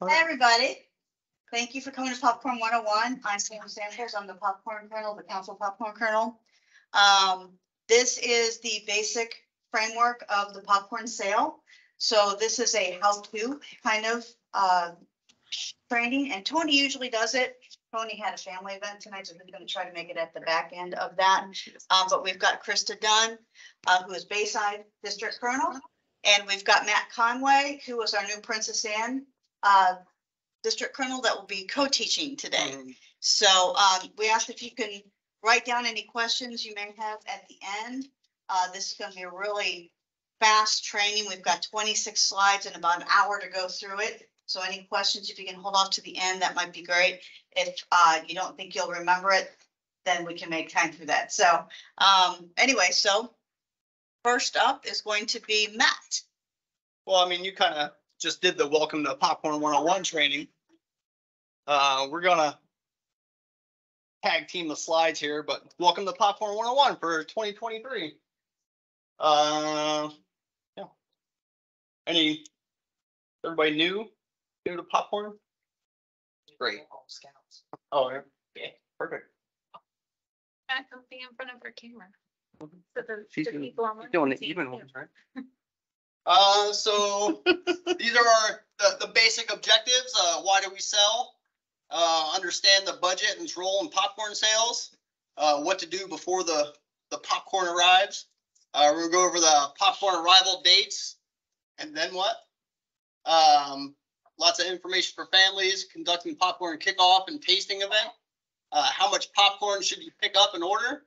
Hi, everybody. Thank you for coming to Popcorn one oh one. I'm Sam Sanders. I'm the popcorn kernel, the council popcorn kernel. Um, this is the basic framework of the popcorn sale. So this is a how-to kind of, uh, training, and Tony usually does it. Tony had a family event tonight, so he's gonna try to make it at the back end of that. Um, but we've got Krista Dunn, uh, who is Bayside District Colonel. And we've got Matt Conway, who is our new Princess Anne, uh, District Colonel that will be co-teaching today. So, um, we ask if you can write down any questions you may have at the end. Uh, this is gonna be a really fast training. We've got twenty-six slides and about an hour to go through it. So any questions, if you can hold off to the end, that might be great. If, uh, you don't think you'll remember it, then we can make time for that. So, um, anyway, so first up is going to be Matt. Well, I mean, you kind of just did the welcome to popcorn one on one training. Uh, we're gonna tag team the slides here, but welcome to popcorn one on one for twenty twenty-three. Uh, yeah. Any, everybody new, new to popcorn? Great. Scouts. Oh, yeah. Yeah, perfect. Back up be in front of her camera. So the, She's the doing- people on. You're Doing the even too. ones, right? Uh, so these are our, the, the basic objectives. Uh, why do we sell? Uh, understand the budget and its role in popcorn sales. Uh, what to do before the, the popcorn arrives. Uh, we'll go over the popcorn arrival dates. And then what? Um, lots of information for families, conducting popcorn kickoff and tasting event. Uh, how much popcorn should you pick up and order?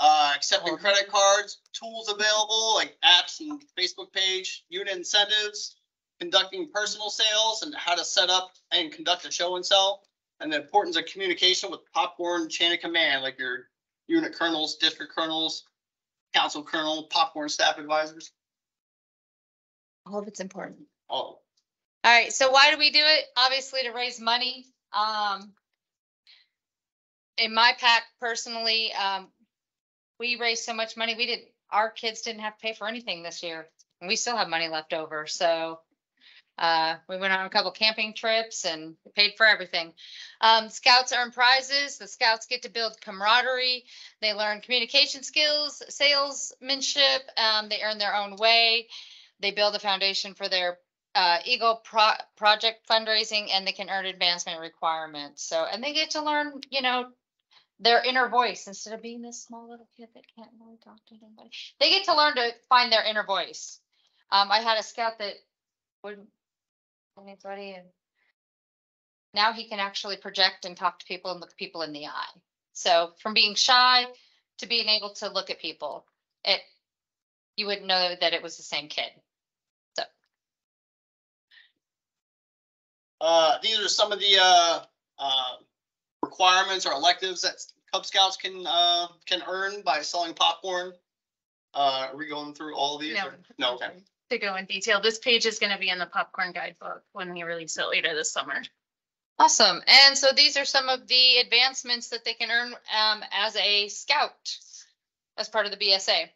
Uh, accepting credit cards, tools available like apps and Facebook page, unit incentives, conducting personal sales and how to set up and conduct a show and sell. And the importance of communication with popcorn chain of command, like your unit colonels, district colonels, council colonel, popcorn staff advisors, All of it's important. all. All right, so why do we do it? Obviously to raise money. Um. In my pack personally, um, we raised so much money, we didn't, our kids didn't have to pay for anything this year. And we still have money left over, so. Uh, we went on a couple camping trips and paid for everything. Um, scouts earn prizes. The scouts get to build camaraderie. They learn communication skills, salesmanship. Um, they earn their own way. They build a foundation for their uh, Eagle Pro- project fundraising and they can earn advancement requirements. So, and they get to learn, you know, their inner voice instead of being this small little kid that can't really talk to anybody. They get to learn to find their inner voice. Um, I had a scout that wouldn't anybody and now he can actually project and talk to people and look people in the eye. So from being shy to being able to look at people, it, you wouldn't know that it was the same kid. So uh, these are some of the, uh, uh, requirements or electives that Cub Scouts can, uh, can earn by selling popcorn. Uh, are we going through all of these? No. or- No, okay. To go in detail, this page is gonna be in the popcorn guidebook when we release it later this summer. Awesome. And so these are some of the advancements that they can earn um, as a scout as part of the BSA.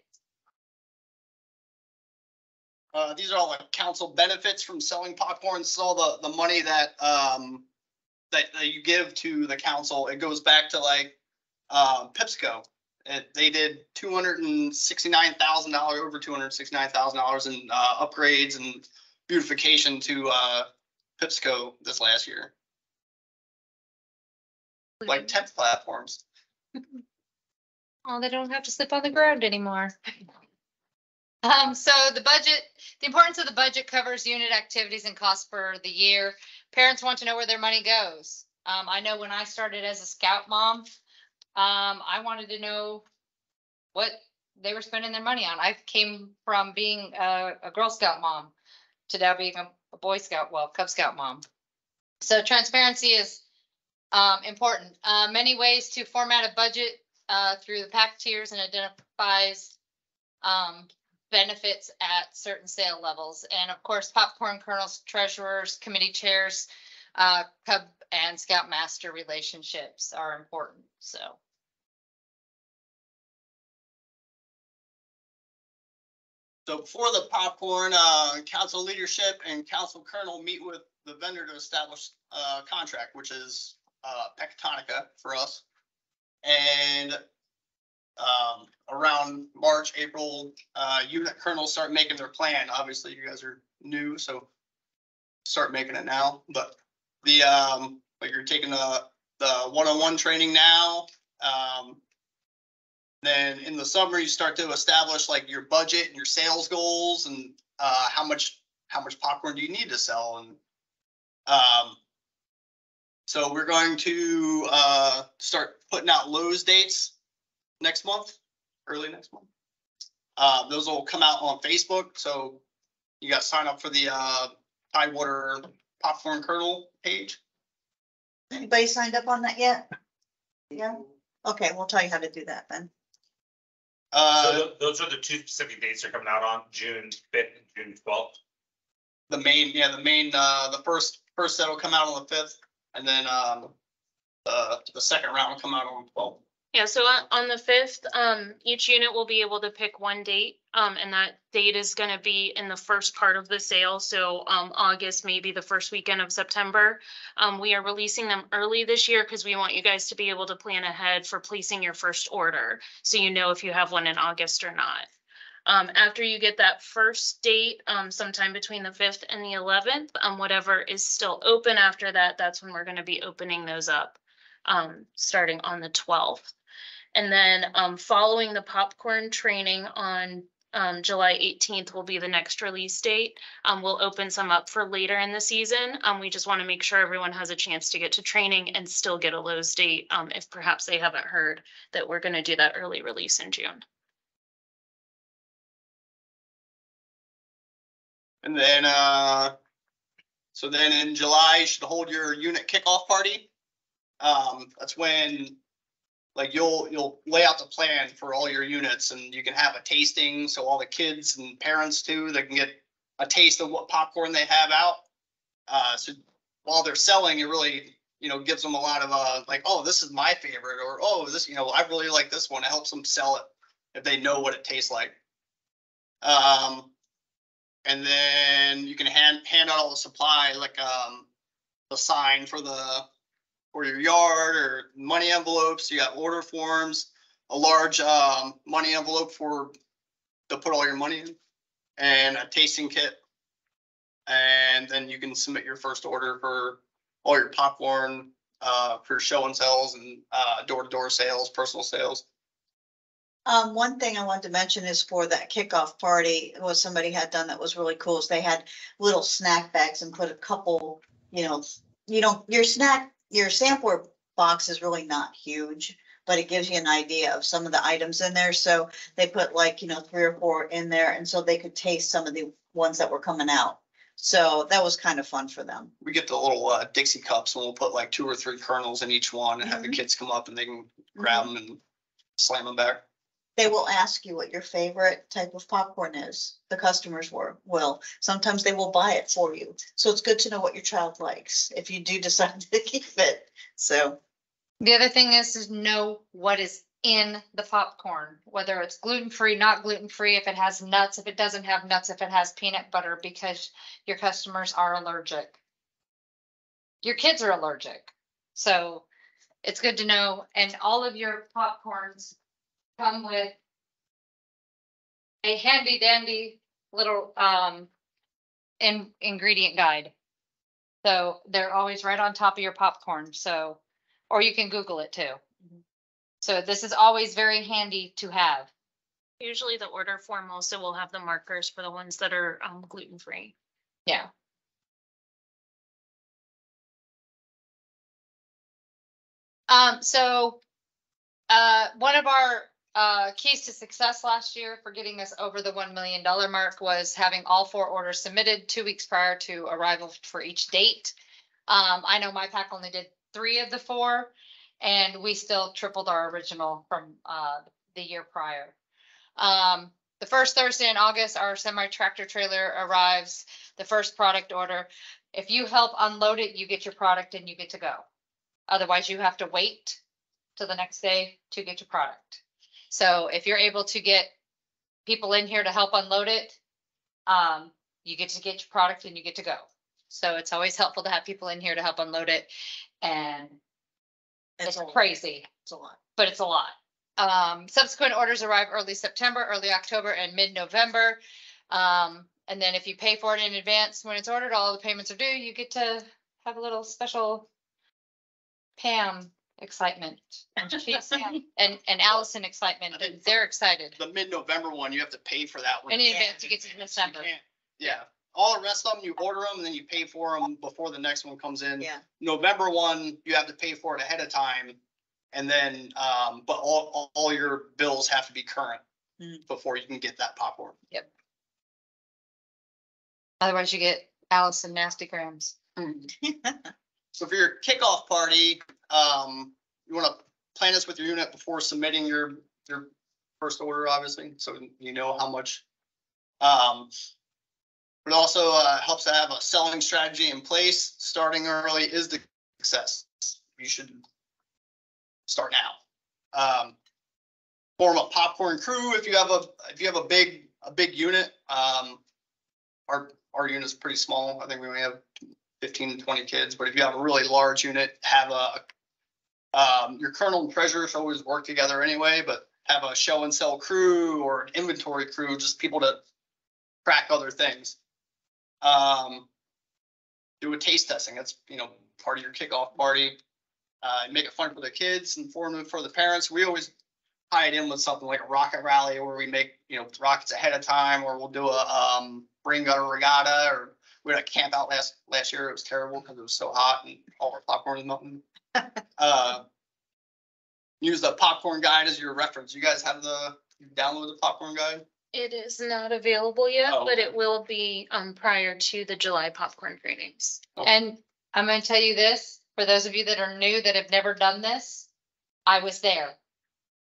Uh, these are all the council benefits from selling popcorn. This is all the, the money that, um, that, that you give to the council. It goes back to like, Pipsico. And they did two hundred and sixty-nine thousand dollars, over two hundred sixty-nine thousand dollars in, uh, upgrades and beautification to, uh, this last year, like tent platforms. Oh, they don't have to sleep on the ground anymore. Um, so the budget, the importance of the budget covers unit activities and costs for the year. Parents want to know where their money goes. Um, I know when I started as a scout mom, um, I wanted to know what they were spending their money on. I came from being a, a Girl Scout mom to now being a, a Boy Scout, well, Cub Scout mom. So transparency is, um, important. Uh, many ways to format a budget uh, through the pack tiers and identifies um, benefits at certain sale levels. And of course, popcorn kernels, treasurers, committee chairs, uh, Cub and Scoutmaster relationships are important, so. So before the popcorn, uh, council leadership and council colonel meet with the vendor to establish a contract, which is, uh, for us. And, um, around March, April, uh, unit colonels start making their plan. Obviously, you guys are new, so start making it now, but the, um, like you're taking the, the one-on-one training now. Um, then in the summer, you start to establish like your budget and your sales goals and, uh, how much, how much popcorn do you need to sell and, um, so we're going to, uh, start putting out Lowe's dates next month, early next month. Uh, those will come out on Facebook, so you got to sign up for the, uh, Tidewater Popcorn Kernel page. Anybody signed up on that yet? Yeah, okay, we'll tell you how to do that then. So Uh, tho- those are the two specific dates they're coming out on, June fifth and June twelfth. the main, yeah, the main, uh, the first, first set will come out on the fifth, and then, um, uh, the second round will come out on the twelfth. Yeah, so on, the fifth, um, each unit will be able to pick one date, um, and that date is gonna be in the first part of the sale, so, um, August, maybe the first weekend of September. Um, we are releasing them early this year because we want you guys to be able to plan ahead for placing your first order, so you know if you have one in August or not. Um, after you get that first date, um, sometime between the fifth and the eleventh, um, whatever is still open after that, that's when we're gonna be opening those up, um, starting on the twelfth. And then, um, following the popcorn training on, um, July eighteenth will be the next release date. Um, we'll open some up for later in the season. Um, we just want to make sure everyone has a chance to get to training and still get a Lowe's date, um, if perhaps they haven't heard that we're gonna do that early release in June. And then, uh, so then in July, you should hold your unit kickoff party. Um, that's when, like, you'll, you'll lay out the plan for all your units and you can have a tasting, so all the kids and parents too, they can get a taste of what popcorn they have out. Uh, so while they're selling, it really, you know, gives them a lot of, uh, like, oh, this is my favorite, or, oh, this, you know, I really like this one. It helps them sell it if they know what it tastes like. Um, and then you can hand, hand out all the supply, like, um, the sign for the, for your yard or money envelopes, you got order forms, a large, um, money envelope for, to put all your money in, and a tasting kit. And then you can submit your first order for all your popcorn, uh, for show and sells and, uh, door-to-door sales, personal sales. Um, one thing I wanted to mention is for that kickoff party, what somebody had done that was really cool is they had little snack bags and put a couple, you know, you know, your snack, your sampler box is really not huge, but it gives you an idea of some of the items in there. So they put like, you know, three or four in there and so they could taste some of the ones that were coming out. So that was kind of fun for them. We get the little, uh, Dixie cups and we'll put like two or three kernels in each one and have the Mhm. kids come up and they can grab them and slam them back. They will ask you what your favorite type of popcorn is. The customers were, will. Sometimes they will buy it for you. So it's good to know what your child likes if you do decide to keep it. So, The other thing is, is know what is in the popcorn, whether it's gluten free, not gluten free, if it has nuts, if it doesn't have nuts, if it has peanut butter, because your customers are allergic. Your kids are allergic, so it's good to know, and all of your popcorns come with a handy dandy little, um, in, ingredient guide. So they're always right on top of your popcorn, so, or you can Google it too. So this is always very handy to have. Usually the order form also will have the markers for the ones that are, um, gluten-free. Yeah. Um, so, uh, one of our, uh, keys to success last year for getting us over the one million dollar mark was having all four orders submitted two weeks prior to arrival for each date. Um, I know my pack only did three of the four, and we still tripled our original from, uh, the year prior. Um, the first Thursday in August, our semi tractor trailer arrives, the first product order. If you help unload it, you get your product and you get to go. Otherwise, you have to wait till the next day to get your product. So if you're able to get people in here to help unload it, um, you get to get your product and you get to go. So it's always helpful to have people in here to help unload it. And it's lot. crazy, It's a lot. but it's a lot. Um, subsequent orders arrive early September, early October and mid-November. Um, and then if you pay for it in advance, when it's ordered, all the payments are due, you get to have a little special Pam excitement. And she's- and, and Allison excitement, and they're excited. The mid-November one, you have to pay for that one. In Yeah. advance, you get to You December. can't- Yeah, all the rest of them, you order them and then you pay for them before the next one comes in. Yeah. November one, you have to pay for it ahead of time. And then, um, but all, all, all your bills have to be current Mm. before you can get that popcorn. Yep. Otherwise you get Allison nasty grams. So for your kickoff party, um, you wanna plan this with your unit before submitting your, your first order, obviously, so you know how much. Um, but also, uh, helps to have a selling strategy in place. Starting early is the success. You should start now. Um, form a popcorn crew if you have a, if you have a big, a big unit. Um, our, our unit's pretty small. I think we only have fifteen to twenty kids, but if you have a really large unit, have a, um, your colonel and treasurer should always work together anyway, but have a show and sell crew or an inventory crew, just people to track other things. Um, do a taste testing. That's, you know, part of your kickoff party. Uh, make it fun for the kids, informative for the parents. We always tie it in with something like a rocket rally where we make, you know, rockets ahead of time, or we'll do a, um, bring a regatta, or we had a camp out last, last year. It was terrible because it was so hot and all our popcorn was melting. Uh, Use the popcorn guide as your reference. You guys have the, you download the popcorn guide? It is not available yet, Oh, but it will be, um, prior to the July popcorn trainings. And I'm gonna tell you this, for those of you that are new that have never done this, I was there.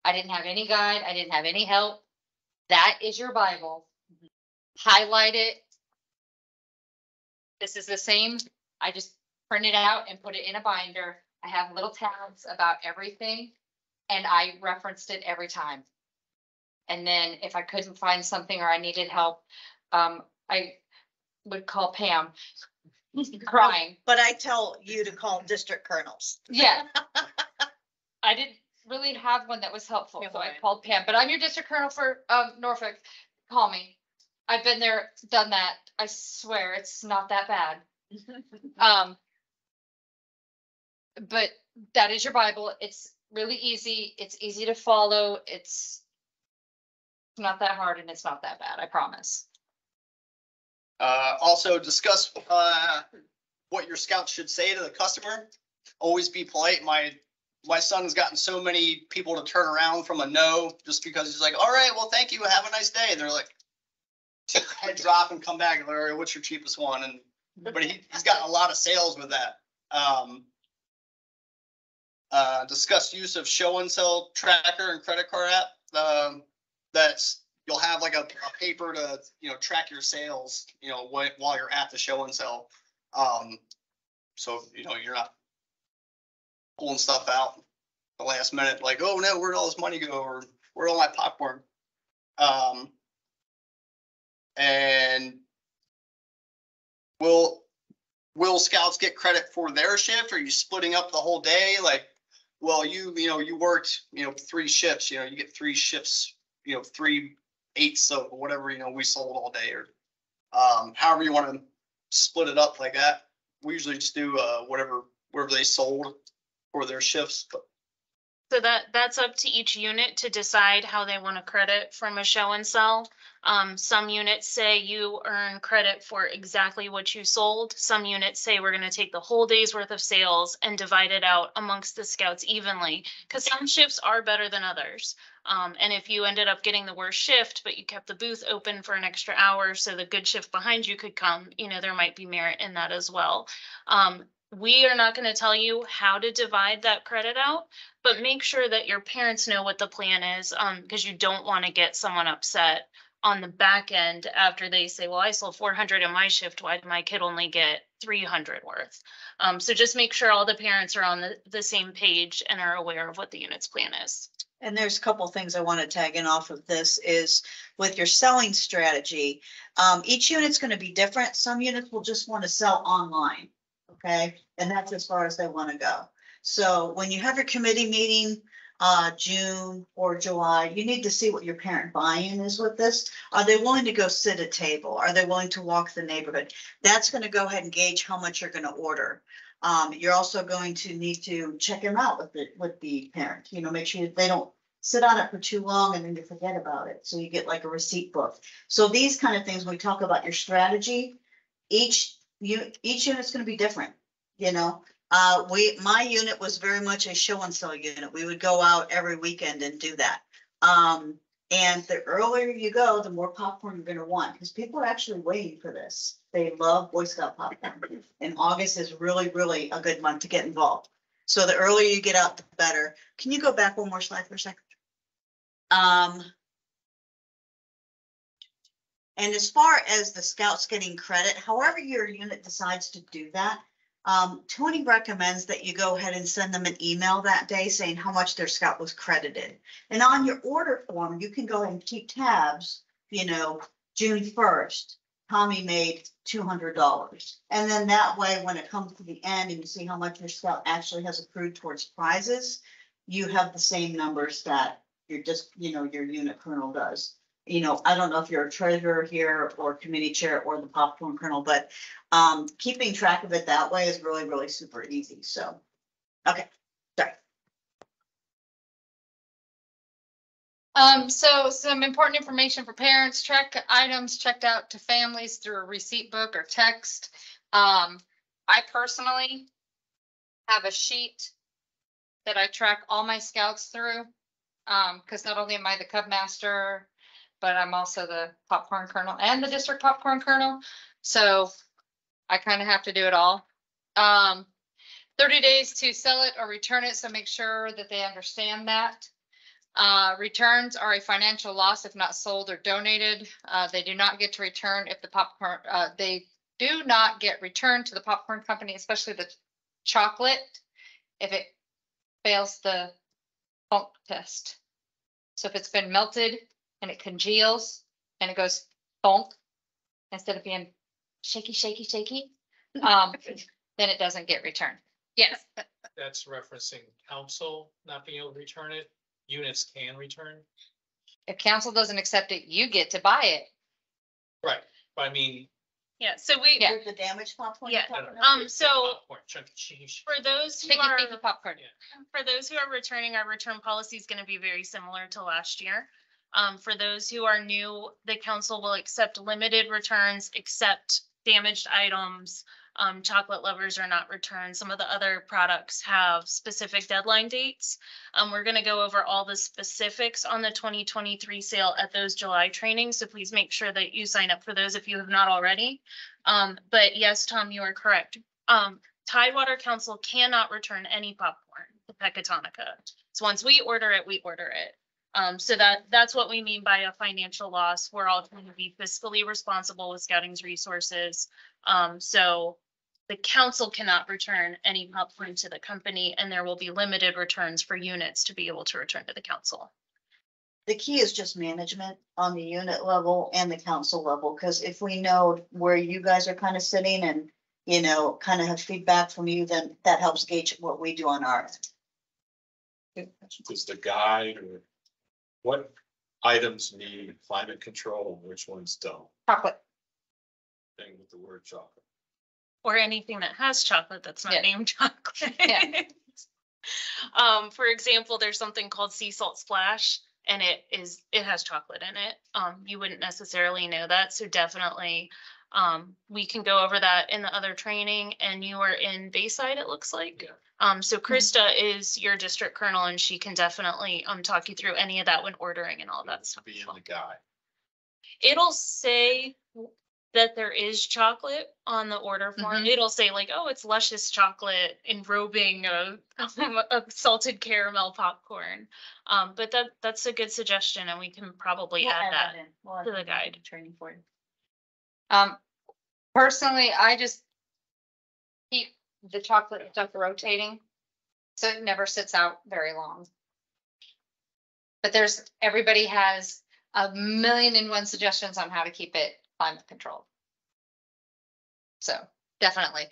I didn't have any guide, I didn't have any help. That is your Bible. Highlight it. This is the same, I just print it out and put it in a binder. I have little tabs about everything. And I referenced it every time. And then if I couldn't find something or I needed help, um, I would call Pam crying. But I tell you to call district colonels. Yeah. I didn't really have one that was helpful, Yeah, so I called Pam, but I'm your district colonel for, um, Norfolk. Call me. I've been there, done that. I swear, it's not that bad. Um. But that is your Bible. It's really easy. It's easy to follow. It's not that hard and it's not that bad, I promise. Uh, also discuss, uh, what your scouts should say to the customer. Always be polite. My, my son's gotten so many people to turn around from a no, just because he's like, all right, well, thank you, have a nice day. And they're like, head drop and come back, and they're, "All right, what's your cheapest one? And, but he, he's gotten a lot of sales with that. Um, uh, discuss use of show and sell tracker and credit card app. Um, that's, you'll have like a, a paper to, you know, track your sales, you know, while, while you're at the show and sell. Um, so, you know, you're not pulling stuff out the last minute, like, oh no, where'd all this money go? Or where'd all my popcorn? Um, and will, will scouts get credit for their shift? Are you splitting up the whole day? Like, well, you, you know, you worked, you know, three shifts, you know, you get three shifts, you know, three eighths of whatever, you know, we sold all day or um, however you want to split it up like that. We usually just do uh, whatever, whatever they sold for their shifts, but So that, that's up to each unit to decide how they want to credit from a show and sell. Um, some units say you earn credit for exactly what you sold. Some units say we're gonna take the whole day's worth of sales and divide it out amongst the scouts evenly. Cause some shifts are better than others. Um, and if you ended up getting the worst shift, but you kept the booth open for an extra hour, so the good shift behind you could come, you know, there might be merit in that as well. Um, we are not gonna tell you how to divide that credit out but make sure that your parents know what the plan is, um, because you don't want to get someone upset on the back end after they say, well, I sold four hundred in my shift, why did my kid only get three hundred worth? Um, so just make sure all the parents are on the, the same page and are aware of what the unit's plan is. And there's a couple things I want to tag in off of this is with your selling strategy. Um, each unit's gonna be different. Some units will just want to sell online. Okay, and that's as far as they want to go. So when you have your committee meeting, uh, June or July, you need to see what your parent buy-in is with this. Are they willing to go sit at a table? Are they willing to walk the neighborhood? That's gonna go ahead and gauge how much you're gonna order. Um, you're also going to need to check them out with the, with the parent, you know, make sure they don't sit on it for too long and then you forget about it. So you get like a receipt book. So these kind of things, when we talk about your strategy, each, you, each unit's gonna be different, you know? Uh, we, my unit was very much a show and sell unit. We would go out every weekend and do that. Um, and the earlier you go, the more popcorn you're gonna want, because people are actually waiting for this. They love Boy Scout popcorn. And August is really, really a good month to get involved. So the earlier you get out, the better. Can you go back one more slide for a second? Um. And as far as the scouts getting credit, however your unit decides to do that, um, Tony recommends that you go ahead and send them an email that day saying how much their scout was credited. And on your order form, you can go ahead and keep tabs, you know, June first, Tommy made two hundred dollars. And then that way, when it comes to the end and you see how much your scout actually has accrued towards prizes, you have the same numbers that your just, you know, your unit colonel does. You know, I don't know if you're a treasurer here or committee chair or the popcorn colonel, but um, keeping track of it that way is really, really super easy, so. Okay, sorry. Um, so some important information for parents, track items checked out to families through a receipt book or text. Um, I personally have a sheet that I track all my scouts through. Um, cause not only am I the cub master, but I'm also the popcorn colonel and the district popcorn colonel. So I kind of have to do it all. Um, thirty days to sell it or return it, so make sure that they understand that. Uh, returns are a financial loss if not sold or donated. Uh, they do not get to return if the popcorn, uh, they do not get returned to the popcorn company, especially the chocolate, if it fails the thunk test. So if it's been melted and it congeals and it goes bonk instead of being shaky, shaky, shaky, um, then it doesn't get returned. Yes, That's referencing council not being able to return it. Units can return. if council doesn't accept it, you get to buy it. Right. But I mean. Yeah, so we, Yeah. With The damaged popcorn. you're Yeah, talking about? um, so- popcorn, Chuck E. Cheese. for those who Picky, are. picky popcorn. For those who are returning, our return policy is gonna be very similar to last year. Um, for those who are new, the council will accept limited returns, except damaged items. Um, chocolate lovers are not returned. Some of the other products have specific deadline dates. Um, we're gonna go over all the specifics on the twenty twenty-three sale at those July trainings, so please make sure that you sign up for those if you have not already. Um, but yes, Tom, you are correct. Um, Tidewater Council cannot return any popcorn to Pecatonica. So once we order it, we order it. Um, so that, that's what we mean by a financial loss. We're all trying to be fiscally responsible with scouting's resources. Um, so the council cannot return any popcorn to the company and there will be limited returns for units to be able to return to the council. The key is just management on the unit level and the council level, because if we know where you guys are kind of sitting and, you know, kind of have feedback from you, then that helps gauge what we do on our end. Is the guide or what items need climate control and which ones don't? Chocolate. Thing with the word chocolate. Or anything that has chocolate that's Yeah. not named chocolate. Yeah. Um, for example, there's something called sea salt splash and it is, it has chocolate in it. Um, you wouldn't necessarily know that, so definitely. Um, we can go over that in the other training and you are in Bayside, it looks like. Yeah. Um, so Krista is your district colonel and she can definitely, um, talk you through any of that when ordering and all that Needs to stuff. Be as in well. the guide. It'll say that there is chocolate on the order form. Mhm. It'll say like, oh, it's luscious chocolate enrobing a, a salted caramel popcorn. Um, but that, that's a good suggestion and we can probably We'll add that. in. We'll add to the that in guide. Training for you. Um, personally, I just keep the chocolate stuff rotating. So it never sits out very long. But there's, everybody has a million and one suggestions on how to keep it climate controlled. So definitely.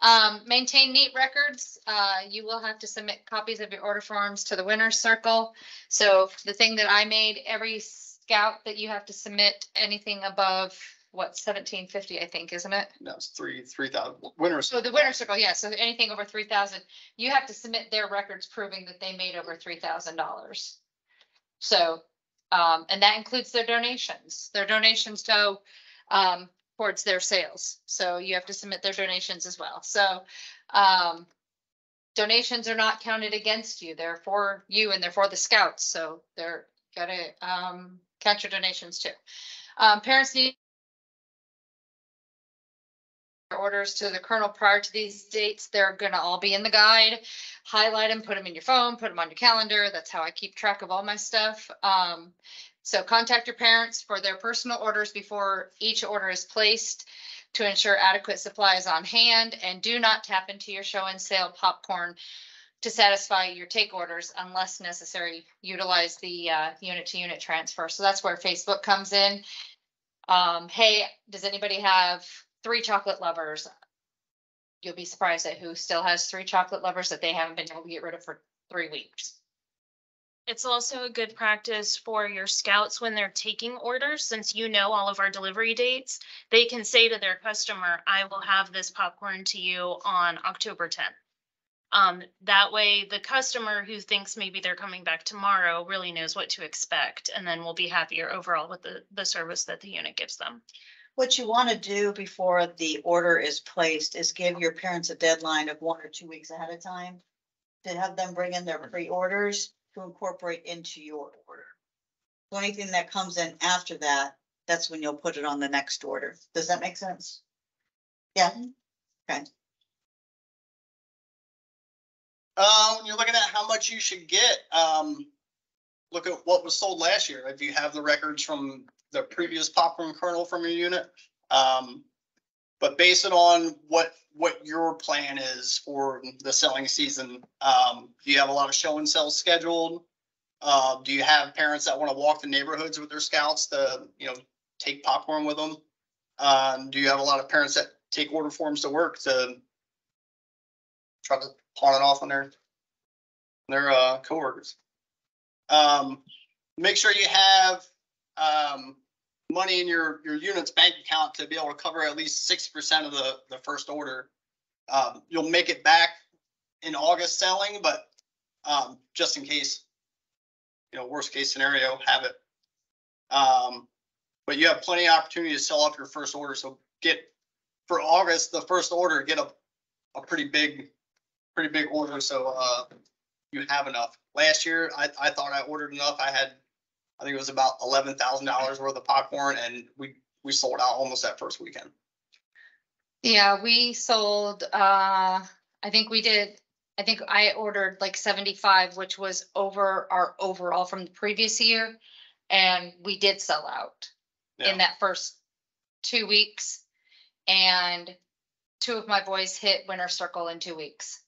Um, maintain neat records. Uh, you will have to submit copies of your order forms to the winner's circle. So the thing that I made, every scout that you have to submit anything above, what, seventeen fifty, I think, isn't it? No, it's three, three thousand, winners. So the winner circle, yeah, so anything over three thousand, you have to submit their records proving that they made over three thousand dollars. So, um, and that includes their donations. Their donations go, um, towards their sales. So you have to submit their donations as well. So, um, donations are not counted against you. They're for you and they're for the scouts. So they're gotta, um, count your donations too. Um, parents need orders to the colonel prior to these dates, they're gonna all be in the guide. Highlight them, put them in your phone, put them on your calendar. That's how I keep track of all my stuff. Um, so contact your parents for their personal orders before each order is placed to ensure adequate supplies on hand and do not tap into your show and sale popcorn to satisfy your take orders unless necessary. Utilize the uh, unit to unit transfer. So that's where Facebook comes in. Um, hey, does anybody have three chocolate lovers? You'll be surprised at who still has three chocolate lovers that they haven't been able to get rid of for three weeks. It's also a good practice for your scouts when they're taking orders, since you know all of our delivery dates. They can say to their customer, I will have this popcorn to you on October tenth. Um, that way, the customer who thinks maybe they're coming back tomorrow really knows what to expect and then will be happier overall with the, the service that the unit gives them. What you want to do before the order is placed is give your parents a deadline of one or two weeks ahead of time. To have them bring in their pre-orders to incorporate into your order. So anything that comes in after that, that's when you'll put it on the next order. Does that make sense? Yeah, Uh, when you're looking at how much you should get, um, look at what was sold last year. If you have the records from the previous popcorn kernel from your unit. Um, but base it on what, what your plan is for the selling season. Um, do you have a lot of show and sell scheduled? Uh, do you have parents that want to walk the neighborhoods with their scouts to, you know, take popcorn with them? Um, do you have a lot of parents that take order forms to work to try to pawn it off on their, their, uh, coworkers? Um, make sure you have, um, money in your, your unit's bank account to be able to cover at least sixty percent of the, the first order. Um, you'll make it back in August selling, but, um, just in case, you know, worst case scenario, have it. Um, but you have plenty of opportunity to sell off your first order, so get, for August, the first order, get a, a pretty big, pretty big order, so, uh, you have enough. Last year, I, I thought I ordered enough. I had, I think it was about eleven thousand dollars worth of popcorn and we, we sold out almost that first weekend. Yeah, we sold, uh, I think we did, I think I ordered like seventy-five, which was over our overall from the previous year. And we did sell out Yeah. in that first two weeks. And two of my boys hit winner circle in two weeks.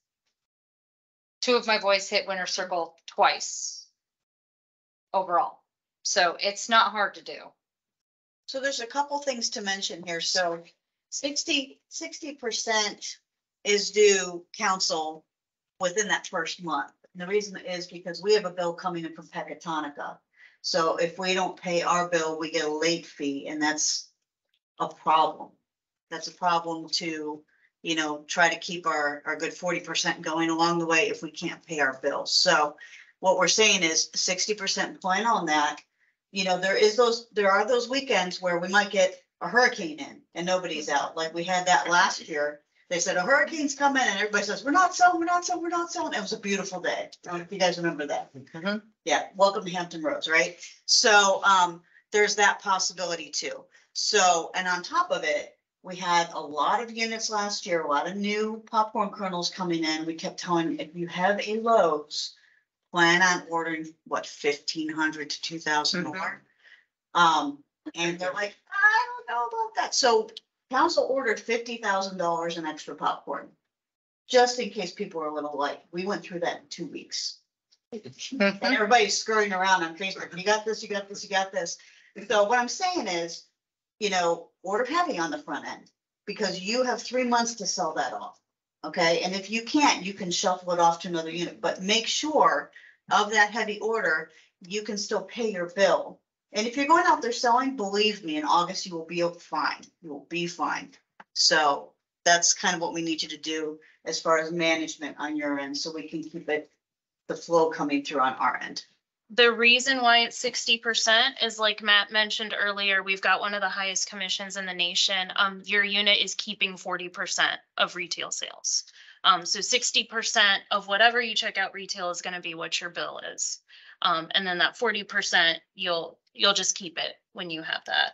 Two of my boys hit winner circle twice overall. So it's not hard to do. so there's a couple things to mention here. So 60 percent is due council within that first month. And the reason is because we have a bill coming in from Pecatonica. So if we don't pay our bill, we get a late fee and that's a problem. That's a problem to, you know, try to keep our, our good forty percent going along the way if we can't pay our bills. So what we're saying is sixty percent plan on that. You know, there is those, there are those weekends where we might get a hurricane in and nobody's out, like we had that last year. They said a hurricane's coming and everybody says, we're not selling, we're not selling, we're not selling. It was a beautiful day. I don't know if you guys remember that. Yeah, welcome to Hampton Roads, right? So, um, there's that possibility too. So, and on top of it, we had a lot of units last year, a lot of new popcorn kernels coming in. We kept telling, if you have a Lowe's, plan on ordering, what, fifteen hundred to two thousand Mhm. more? Um, and they're like, I don't know about that. So council ordered fifty thousand dollars in extra popcorn. Just in case people were a little light. We went through that in two weeks. And everybody's scurrying around on Facebook, you got this, you got this, you got this. So what I'm saying is, you know, order heavy on the front end, because you have three months to sell that off. Okay, and if you can't, you can shuffle it off to another unit, but make sure of that heavy order, you can still pay your bill. And if you're going out there selling, believe me, in August, you will be fine, you will be fine. So that's kind of what we need you to do as far as management on your end, so we can keep it, the flow coming through on our end. The reason why it's sixty percent is like Matt mentioned earlier, we've got one of the highest commissions in the nation. Um, your unit is keeping forty percent of retail sales. Um, so sixty percent of whatever you check out retail is gonna be what your bill is. Um, and then that forty percent, you'll, you'll just keep it when you have that.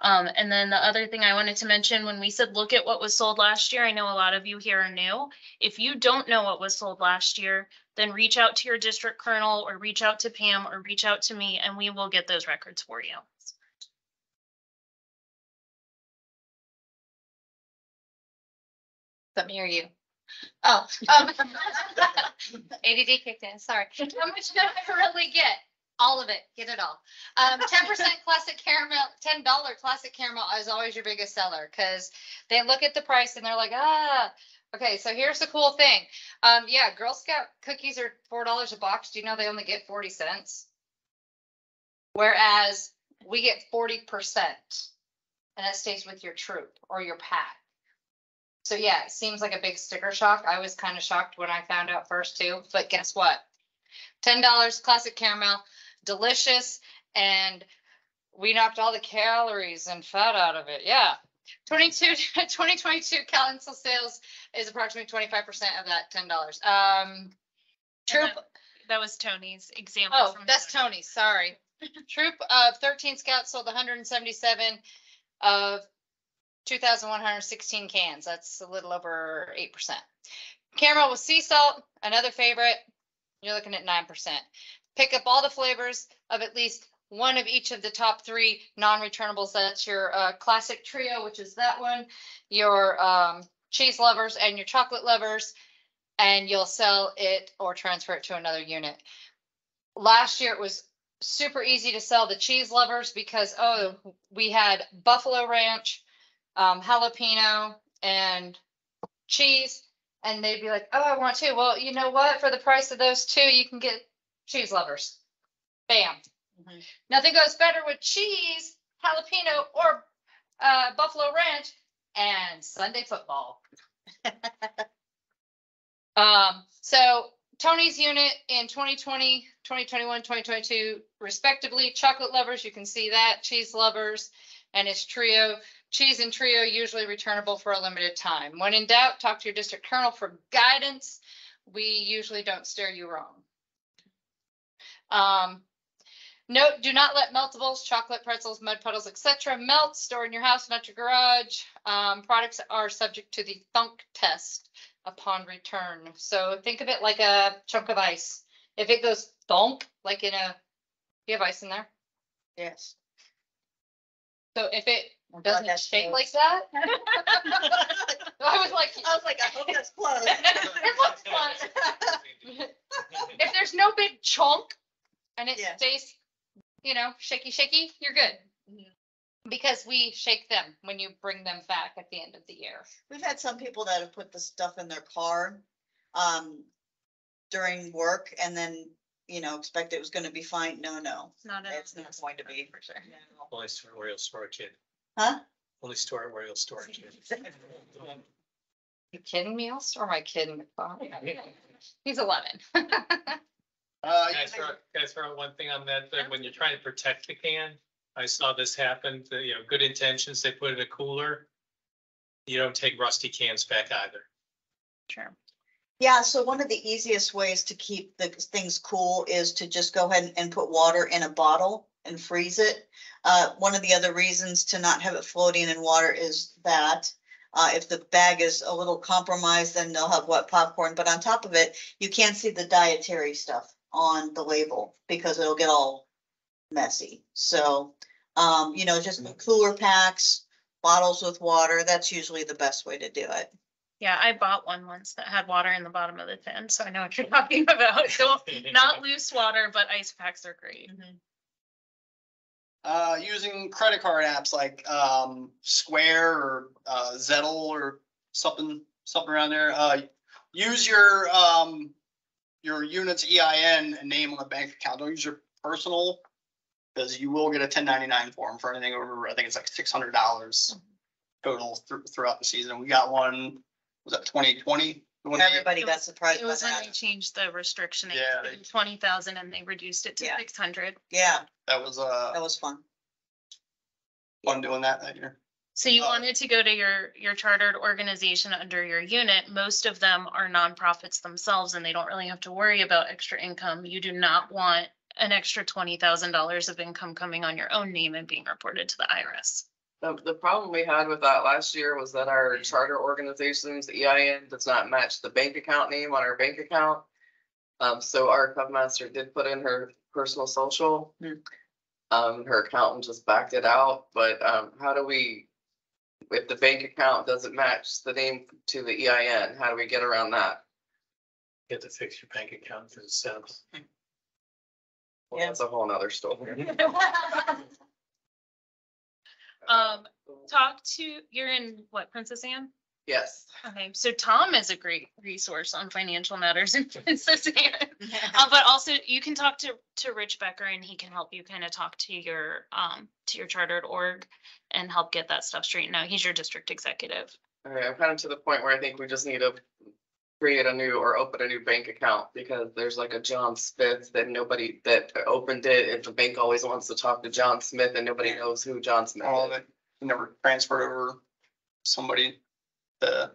Um, and then the other thing I wanted to mention, when we said, look at what was sold last year, I know a lot of you here are new. If you don't know what was sold last year, then reach out to your district colonel or reach out to Pam or reach out to me and we will get those records for you. Let me hear you. Oh, um, ADD kicked in, sorry. How much did I really get? All of it, get it all. Um, ten percent classic caramel, ten dollar classic caramel is always your biggest seller, cause they look at the price and they're like, ah. Okay, so here's the cool thing. Um, yeah, Girl Scout cookies are four dollars a box. Do you know they only get forty cents? Whereas we get forty percent. And that stays with your troop or your pack. So yeah, it seems like a big sticker shock. I was kind of shocked when I found out first too, but guess what? Ten dollars classic caramel, delicious, and we knocked all the calories and fat out of it. Yeah. 22, 2022 council sales is approximately twenty-five percent of that ten dollars. Um, troop, that- That was Tony's example. oh, from that's Tony. Tony, sorry. Troop of thirteen scouts sold hundred and seventy-seven of two thousand one hundred sixteen cans. That's a little over eight percent. Caramel with sea salt, another favorite. You're looking at nine percent. Pick up all the flavors of at least one of each of the top three non-returnables. That's your uh, classic trio, which is that one, your um, cheese lovers and your chocolate lovers, and you'll sell it or transfer it to another unit. Last year it was super easy to sell the cheese lovers because, oh, we had buffalo ranch, um, jalapeno and cheese. And they'd be like, oh, I want two. Well, you know what? For the price of those two, you can get cheese lovers. Bam. Mhm. Nothing goes better with cheese, jalapeno, or uh, buffalo ranch and Sunday football. um, so Tony's unit in 2020, 2021, 2022 respectively, chocolate lovers, you can see that, cheese lovers, and his trio, cheese and trio usually returnable for a limited time. When in doubt, talk to your district colonel for guidance. We usually don't steer you wrong. Um, Note, do not let meltables, chocolate pretzels, mud puddles, etc. melt, store in your house, not your garage. Um, products are subject to the thunk test upon return. So think of it like a chunk of ice. If it goes thunk, like in a, you have ice in there? Yes. So if it I'm doesn't shake close. like that. I was like, I was like, I hope that's close. it looks fun. If there's no big chunk and it Yeah. stays, you know, shaky, shaky, you're good. Mhm. Because we shake them when you bring them back at the end of the year. We've had some people that have put the stuff in their car, um, during work and then, you know, expect it was gonna be fine. No, no, Not a- it's not going to be. For sure. Only store where you'll store a kid. Huh? Only store it where you'll store a kid. You kidding me? I'll store my kid in the car. He's eleven. Uh, Can I throw, can I throw out one thing on that, that when you're trying to protect the can, I saw this happen, that, you know, good intentions, they put it in a cooler. You don't take rusty cans back either. Sure. Yeah, so one of the easiest ways to keep the things cool is to just go ahead and put water in a bottle and freeze it. Uh, one of the other reasons to not have it floating in water is that uh, if the bag is a little compromised, then they'll have wet popcorn, but on top of it, you can't see the dietary stuff on the label because it'll get all messy. So, um, you know, just cooler packs, bottles with water, that's usually the best way to do it. Yeah, I bought one once that had water in the bottom of the tin, so I know what you're talking about. So not loose water, but ice packs are great. Uh, using credit card apps like, um, Square or, uh, Zettle or something, something around there. Uh, use your, um, your unit's EIN and name on the bank account. Don't use your personal. Cause you will get a ten ninety-nine form for anything over, I think it's like six hundred dollars total thr- throughout the season. We got one, was that twenty twenty? Everybody got surprised It by was when they that. changed the restriction. It Yeah, was Twenty thousand and they reduced it to Yeah. six hundred. Yeah, That was, uh, that was fun. fun doing that that year. So you Oh. wanted to go to your, your chartered organization under your unit. Most of them are nonprofits themselves and they don't really have to worry about extra income. You do not want an extra twenty thousand dollars of income coming on your own name and being reported to the IRS. The, the problem we had with that last year was that our charter organizations, the EIN does not match the bank account name on our bank account. Um, so our Cubmaster did put in her personal social. Hmm. Um, her accountant just backed it out, but, um, how do we? If the bank account doesn't match the name to the EIN, how do we get around that? Get to fix your bank account for the seventh. Well, Yeah. that's a whole nother story. Um, talk to, you're in what, Princess Anne? Yes. Okay, so Tom is a great resource on financial matters in Princess Anne. Uh, but also you can talk to, to Rich Becker and he can help you kind of talk to your, um, to your chartered org and help get that stuff straightened out. He's your district executive. Alright, I'm kind of to the point where I think we just need to create a new or open a new bank account because there's like a John Smith that nobody that opened it. If the bank always wants to talk to John Smith and nobody knows who John Smith all of it. Never transferred over somebody. The,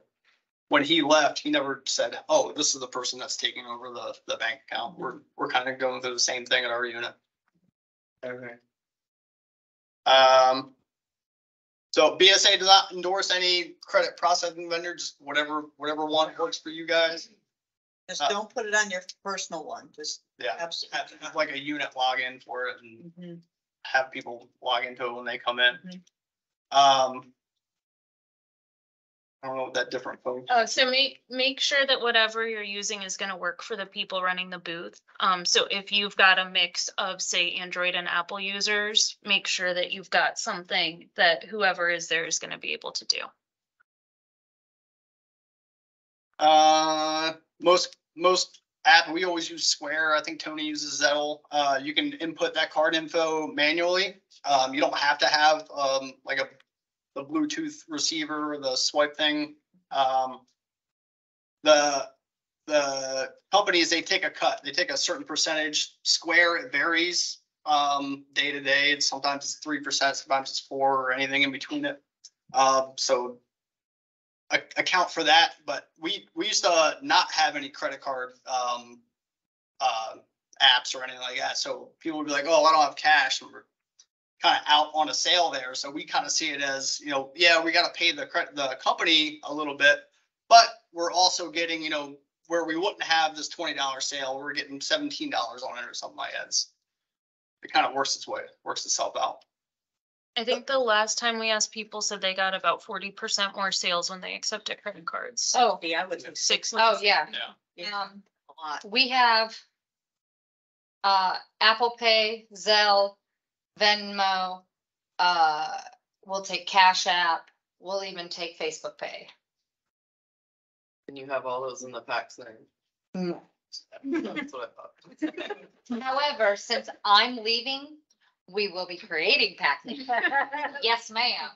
when he left, he never said, oh, this is the person that's taking over the, the bank account. We're, we're kind of going through the same thing at our unit. Okay. Um. So BSA does not endorse any credit processing vendor, just whatever, whatever one works for you guys. Just Uh, don't put it on your personal one, just Yeah, absolutely. have, have like a unit login for it and Mhm. have people log into it when they come in. Mhm. Um. I don't know what that different code. Uh, so make, make sure that whatever you're using is gonna work for the people running the booth. Um, so if you've got a mix of, say, Android and Apple users, make sure that you've got something that whoever is there is gonna be able to do. Uh, most, most app, we always use Square. I think Tony uses Zettle. Uh, you can input that card info manually. Um, you don't have to have, um, like a, the Bluetooth receiver, the swipe thing. Um, the, the companies, they take a cut. They take a certain percentage. Square, it varies, um, day to day. Sometimes it's three percent, sometimes it's four or anything in between it. Um, so a- account for that, but we, we used to not have any credit card, um, uh, apps or anything like that. So people would be like, oh, I don't have cash. And kind of out on a sale there. So we kind of see it as, you know, yeah, we got to pay the credit, the company a little bit, but we're also getting, you know, where we wouldn't have this twenty dollar sale, we're getting seventeen dollars on it or something like that. It's- It kind of works its way, works itself out. I think the last time we asked people said they got about forty percent more sales when they accepted credit cards. Oh, Yeah, I would think Six. oh, yeah. Yeah. Um, a lot. we have uh, Apple Pay, Zelle, Venmo, uh, we'll take Cash App, we'll even take Facebook Pay. And you have all those in the packs name. That's what I thought. However, since I'm leaving, we will be creating pack. Yes, ma'am.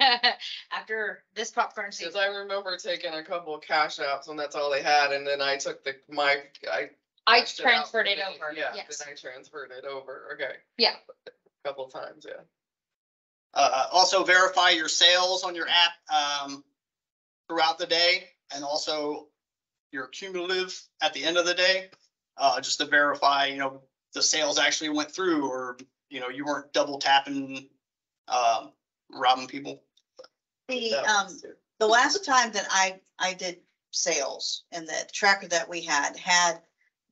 After this popcorn Cause season, I remember taking a couple of cash apps when that's all they had and then I took the, my, I. I cashed out transferred it today. over, Yeah, yes. then I transferred it over, okay. Yeah. Couple of times, yeah. Uh, also verify your sales on your app, um, throughout the day and also your cumulative at the end of the day. Uh, just to verify, you know, the sales actually went through or, you know, you weren't double tapping, um, robbing people. The, um, the last time that I, I did sales and the tracker that we had, had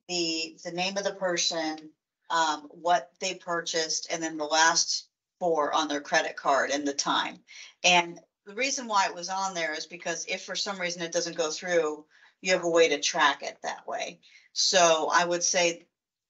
the, the name of the person, um, what they purchased, and then the last four on their credit card and the time. And the reason why it was on there is because if for some reason it doesn't go through, you have a way to track it that way. So I would say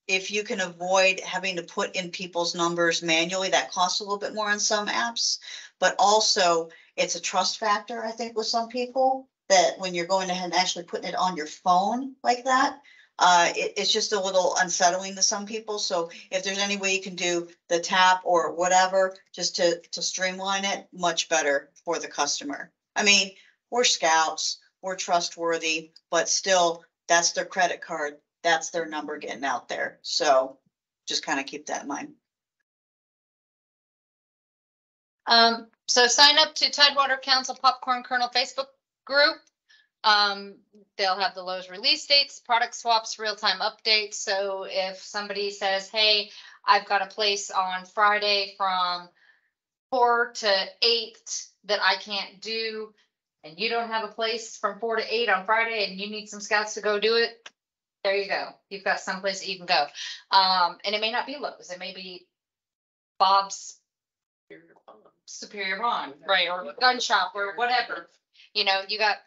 if you can avoid having to put in people's numbers manually, that costs a little bit more on some apps. But also, it's a trust factor, I think, with some people, that when you're going ahead and actually putting it on your phone like that, uh, it, it's just a little unsettling to some people. So if there's any way you can do the tap or whatever, just to, to streamline it, much better for the customer. I mean, we're scouts, we're trustworthy, but still, that's their credit card, that's their number getting out there. So just kind of keep that in mind. Um, so sign up to Tidewater Council Popcorn Kernel Facebook group. Um, they'll have the Lowe's release dates, product swaps, real-time updates. So if somebody says, hey, I've got a place on Friday from four to eight that I can't do, and you don't have a place from four to eight on Friday and you need some scouts to go do it, there you go. You've got someplace that you can go. Um, and it may not be Lowe's, it may be Bob's Superior Bond, right, or gun shop or whatever. You know, you got,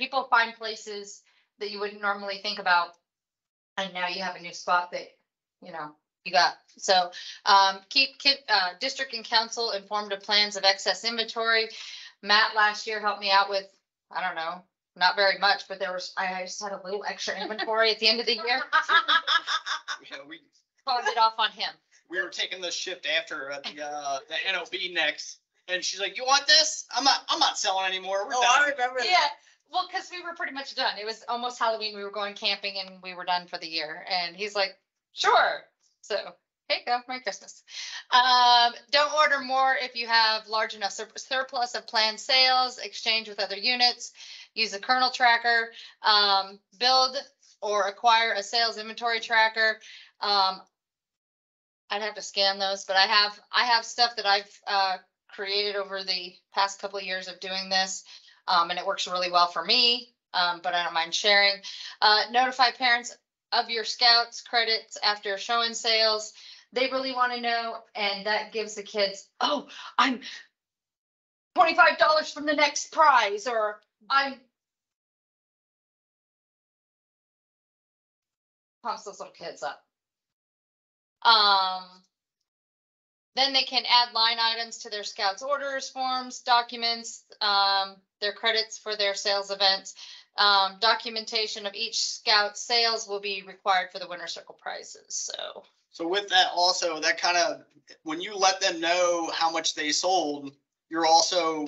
people find places that you wouldn't normally think about. And now you have a new spot that, you know, you got. So, um, keep kid, uh, district and council informed of plans of excess inventory. Matt last year helped me out with, I don't know, not very much, but there was, I just had a little extra inventory at the end of the year. Yeah, we, Pawned it off on him. we were taking the shift after at the, uh, the NOB next. And she's like, you want this? I'm not, I'm not selling anymore. We're Oh, I done. remember Yeah, well, because we were pretty much done. It was almost Halloween. We were going camping and we were done for the year. And he's like, sure. So, hey, go, Merry Christmas. Um, don't order more if you have large enough sur- surplus of planned sales, exchange with other units, use a kernel tracker, um, build or acquire a sales inventory tracker. Um, I'd have to scan those, but I have, I have stuff that I've, uh, created over the past couple of years of doing this. Um, and it works really well for me, um, but I don't mind sharing. Uh, notify parents of your scouts credits after showing sales. They really want to know, and that gives the kids, oh, I'm twenty-five dollars from the next prize, or I'm pumps those little kids up. Um, then they can add line items to their scouts orders, forms, documents, um, their credits for their sales events. Um, documentation of each scout sales will be required for the winner circle prizes, so. So with that also, that kind of, when you let them know how much they sold, you're also,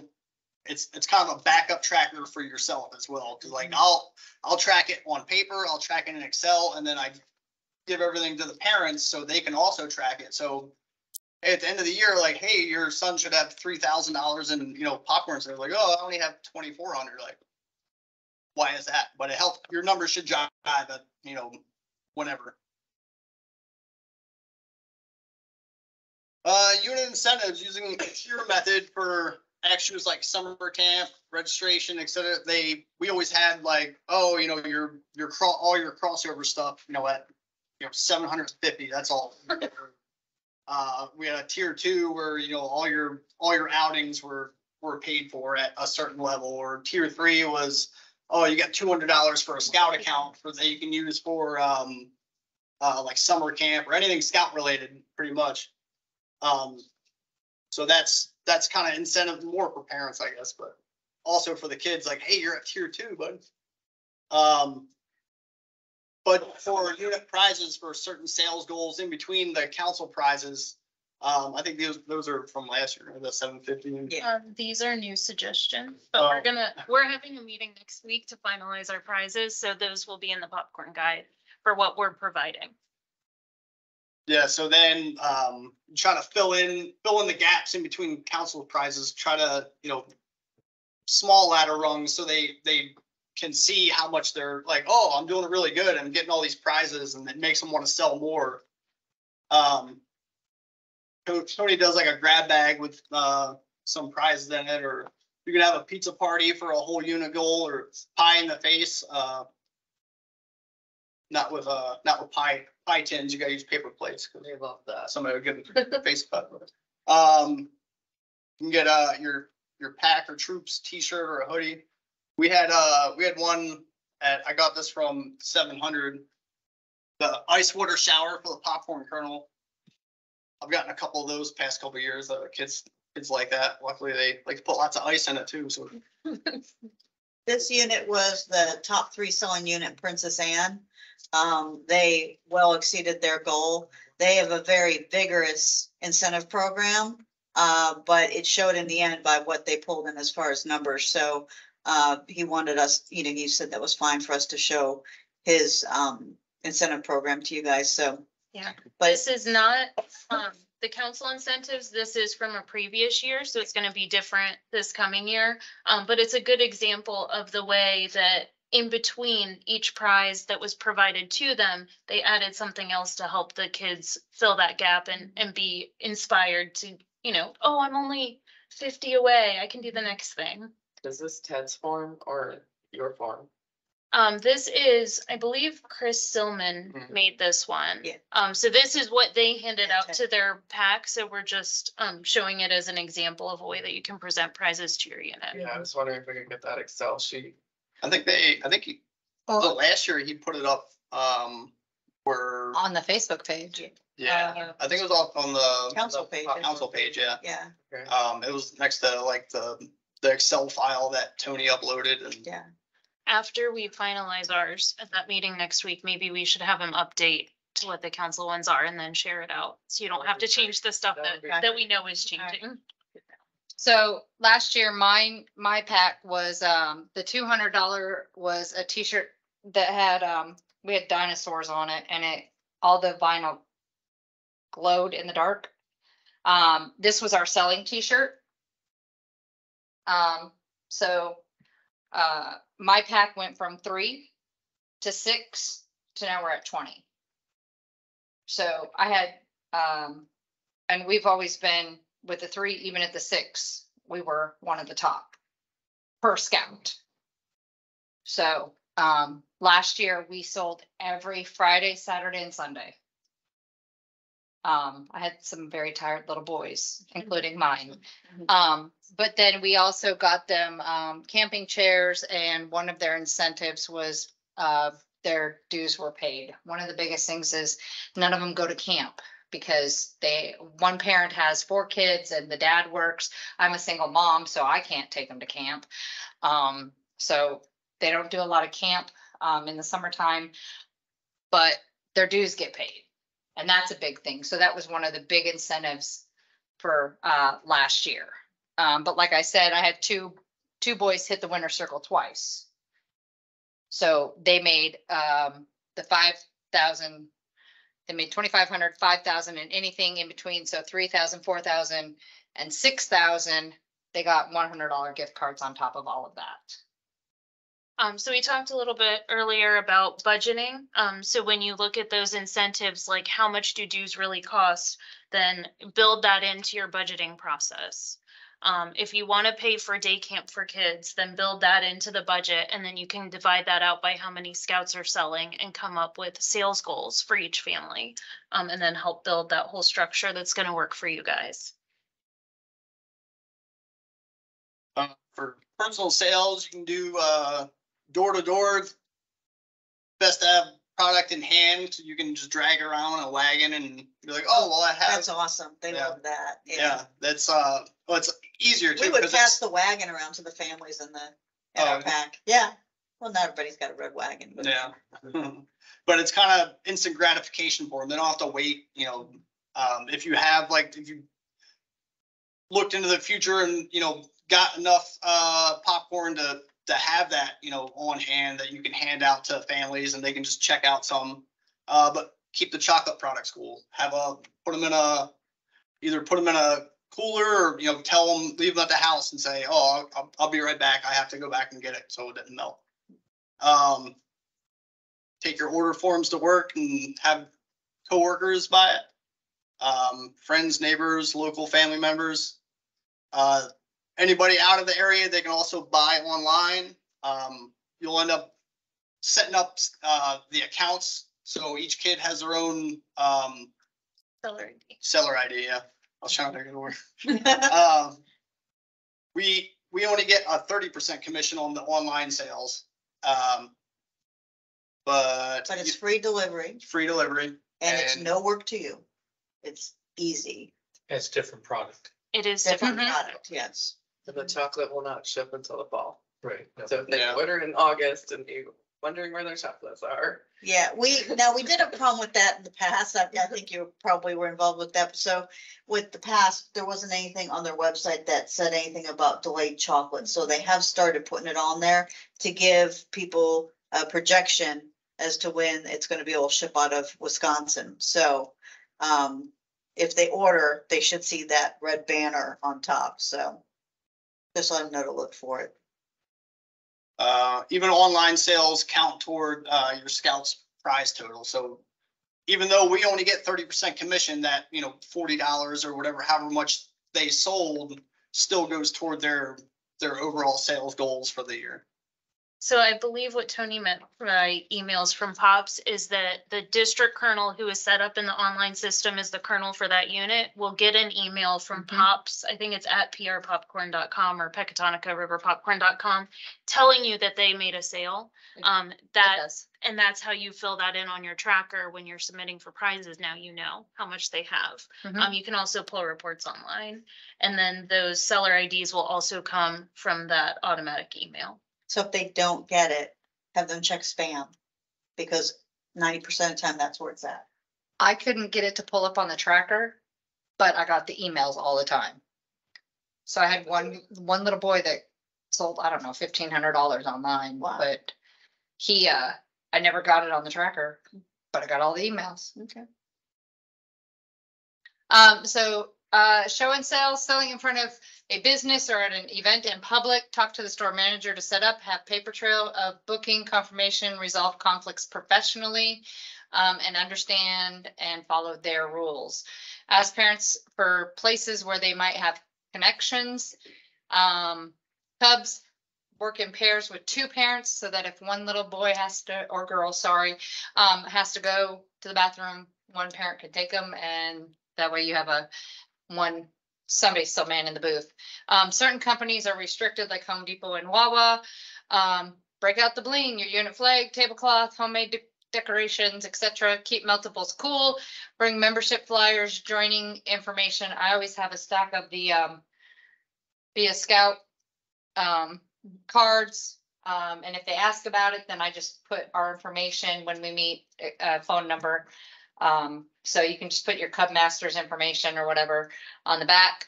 it's, it's kind of a backup tracker for yourself as well. Cause like I'll, I'll track it on paper, I'll track it in Excel, and then I give everything to the parents so they can also track it. So at the end of the year, like, hey, your son should have three thousand dollars in, you know, popcorn. So they're like, oh, I only have twenty-four hundred, like. Why is that? But it helps, your numbers should jive you know, whenever. Uh, unit incentives using the tier method for actions like summer camp, registration, et cetera. They, we always had like, oh, you know, your, your all your crossover stuff, you know, at, you know, seven hundred and fifty, that's all. Uh, we had a tier two where, you know, all your, all your outings were, were paid for at a certain level, or tier three was, oh, you got two hundred dollars for a scout account for that you can use for, um, uh, like summer camp or anything scout related, pretty much. Um, so that's, that's kind of incentive more for parents, I guess, but also for the kids, like, hey, you're at tier two, bud. Um, but for unit prizes for certain sales goals in between the council prizes, um, I think those, those are from last year, the seven fifty. Yeah. Um, these are new suggestions, but we're Oh. gonna, we're having a meeting next week to finalize our prizes, so those will be in the popcorn guide for what we're providing. Yeah, so then, um, try to fill in, fill in the gaps in between council prizes, try to, you know, small ladder rungs, so they, they can see how much they're like, oh, I'm doing really good, I'm getting all these prizes, and it makes them want to sell more. Um, Coach Tony does like a grab bag with, uh, some prizes in it, or you can have a pizza party for a whole unit goal, or pie in the face, uh, not with, uh, not with pie, pie tins, you gotta use paper plates, cause they love that, somebody would give them a face cut. Um, you can get, uh, your, your pack or troops t-shirt or a hoodie. We had, uh, we had one at, I got this from seven hundred. The ice water shower for the popcorn kernel. I've gotten a couple of those past couple of years, uh, kids, kids like that. Luckily, they like to put lots of ice in it too, so. This unit was the top three selling unit in Princess Anne. Um, they well exceeded their goal. They have a very vigorous incentive program. Uh, but it showed in the end by what they pulled in as far as numbers. So, uh, he wanted us, you know, he said that was fine for us to show his, um, incentive program to you guys. So. Yeah. But This is not, um, the council incentives. This is from a previous year, so it's gonna be different this coming year. Um, but it's a good example of the way that in between each prize that was provided to them, they added something else to help the kids fill that gap and, and be inspired to, you know, oh, I'm only fifty away. I can do the next thing. Is this Ted's form or your form? Um, this is, I believe Chris Silman Mhm. made this one. Yeah. Um, so this is what they handed out Okay. to their pack, so we're just, um, showing it as an example of a way that you can present prizes to your unit. Yeah, I was wondering if we could get that Excel sheet. I think they, I think he, oh, last year he put it up, um, where, On the Facebook page. yeah, I think it was off on the. Council the page. Council page, yeah. Yeah, Um, it was next to like the, the Excel file that Tony uploaded and. yeah. After we finalize ours at that meeting next week, maybe we should have them update to what the council ones are and then share it out. So you don't have to change the stuff That that, would be that we know is changing. So last year, mine, my pack was, um, the two hundred dollar was a t-shirt that had, um, we had dinosaurs on it and it, all the vinyl glowed in the dark. Um, this was our selling t-shirt. Um, so, uh, my pack went from three to six to now we're at twenty. So I had, um, and we've always been with the three, even at the six, we were one of the top per scout. So, um, last year we sold every Friday, Saturday and Sunday. Um, I had some very tired little boys, including mine. Um, but then we also got them, um, camping chairs and one of their incentives was, uh, their dues were paid. One of the biggest things is none of them go to camp because they, one parent has four kids and the dad works. I'm a single mom, so I can't take them to camp. Um, so they don't do a lot of camp, um, in the summertime. But their dues get paid. And that's a big thing. So that was one of the big incentives for, uh, last year. Um, but like I said, I had two, two boys hit the winner circle twice. So they made, um, the five thousand they made 2,500, 5,000, and anything in between, so 3,000, 4,000, and six thousand. They got one hundred dollar gift cards on top of all of that. Um, so we talked a little bit earlier about budgeting. Um, so when you look at those incentives, like how much do dues really cost? Then build that into your budgeting process. Um, if you want to pay for day camp for kids, then build that into the budget and then you can divide that out by how many scouts are selling and come up with sales goals for each family. Um, and then help build that whole structure that's gonna work for you guys. Uh, for personal sales, you can do, uh, door to door. Best to have product in hand, so you can just drag around a wagon and be like, oh, well, I have, That's awesome. They Yeah. love that. yeah, that's, uh, well, it's easier We too. would pass the wagon around to the families in the, in Oh, our pack. Yeah. Well, not everybody's got a red wagon. but- Yeah. But it's kind of instant gratification for them. They don't have to wait, you know, um, if you have like, if you looked into the future and, you know, got enough, uh, popcorn to, to have that, you know, on hand that you can hand out to families and they can just check out some. Uh, but keep the chocolate products cool. Have a, put them in a, either put them in a cooler or, you know, tell them, leave them at the house and say, oh, I'll- I'll, be right back. I have to go back and get it so it didn't melt. Um, take your order forms to work and have coworkers buy it. Um, friends, neighbors, local family members. Uh, anybody out of the area, they can also buy online. Um, you'll end up setting up, uh, the accounts. So each kid has their own, um, Seller ID. seller ID, yeah. I was trying to think of the word. Um, we, we only get a thirty percent commission on the online sales. Um, but But it's free delivery free delivery. and it's And- no work to you. It's easy, It's different product. It is different different. product, yes. And the chocolate will not ship until the fall. Right. So if they Yeah. order in August and you wondering where their chocolates are. Yeah, we, now, we did a problem with that in the past. I, I think you probably were involved with that. So with the past, there wasn't anything on their website that said anything about delayed chocolate. So they have started putting it on there to give people a projection as to when it's gonna be able to ship out of Wisconsin. So, um, if they order, they should see that red banner on top, so let them know to look for it. Uh, even online sales count toward, uh, your scouts prize total, so. Even though we only get thirty percent commission, that, you know, forty dollars or whatever, however much they sold, still goes toward their, their overall sales goals for the year. So I believe what Tony meant by emails from Pops is that the district kernel who is set up in the online system as the kernel for that unit will get an email from Mhm. Pops. I think it's at prpopcorn.com or Pecatonica River Popcorn.com, telling you that they made a sale. Um, that, does. and that's how you fill that in on your tracker when you're submitting for prizes. Now you know how much they have. Mhm. Um, you can also pull reports online. And then those seller IDs will also come from that automatic email. So if they don't get it, have them check spam, because ninety percent of the time that's where it's at. I couldn't get it to pull up on the tracker, but I got the emails all the time. So I had one, one little boy that sold, I don't know, fifteen hundred dollars online, Wow. but he, uh, I never got it on the tracker, but I got all the emails. Okay. Um, so, uh, show and sell, selling in front of a business or at an event in public, talk to the store manager to set up, have paper trail of booking confirmation, resolve conflicts professionally. Um, and understand and follow their rules. As parents for places where they might have connections, um, Cubs work in pairs with two parents so that if one little boy has to, or girl, sorry, um, has to go to the bathroom, one parent can take them and that way you have a one, somebody's still man in the booth. Um, certain companies are restricted like Home Depot and Wawa. Um, break out the bling, your unit flag, tablecloth, homemade de- decorations, etc. Keep multiples cool. Bring membership flyers, joining information. I always have a stack of the, um, be a scout, um, cards. Um, and if they ask about it, then I just put our information when we meet, uh, phone number. Um, so you can just put your Cub Masters information or whatever on the back.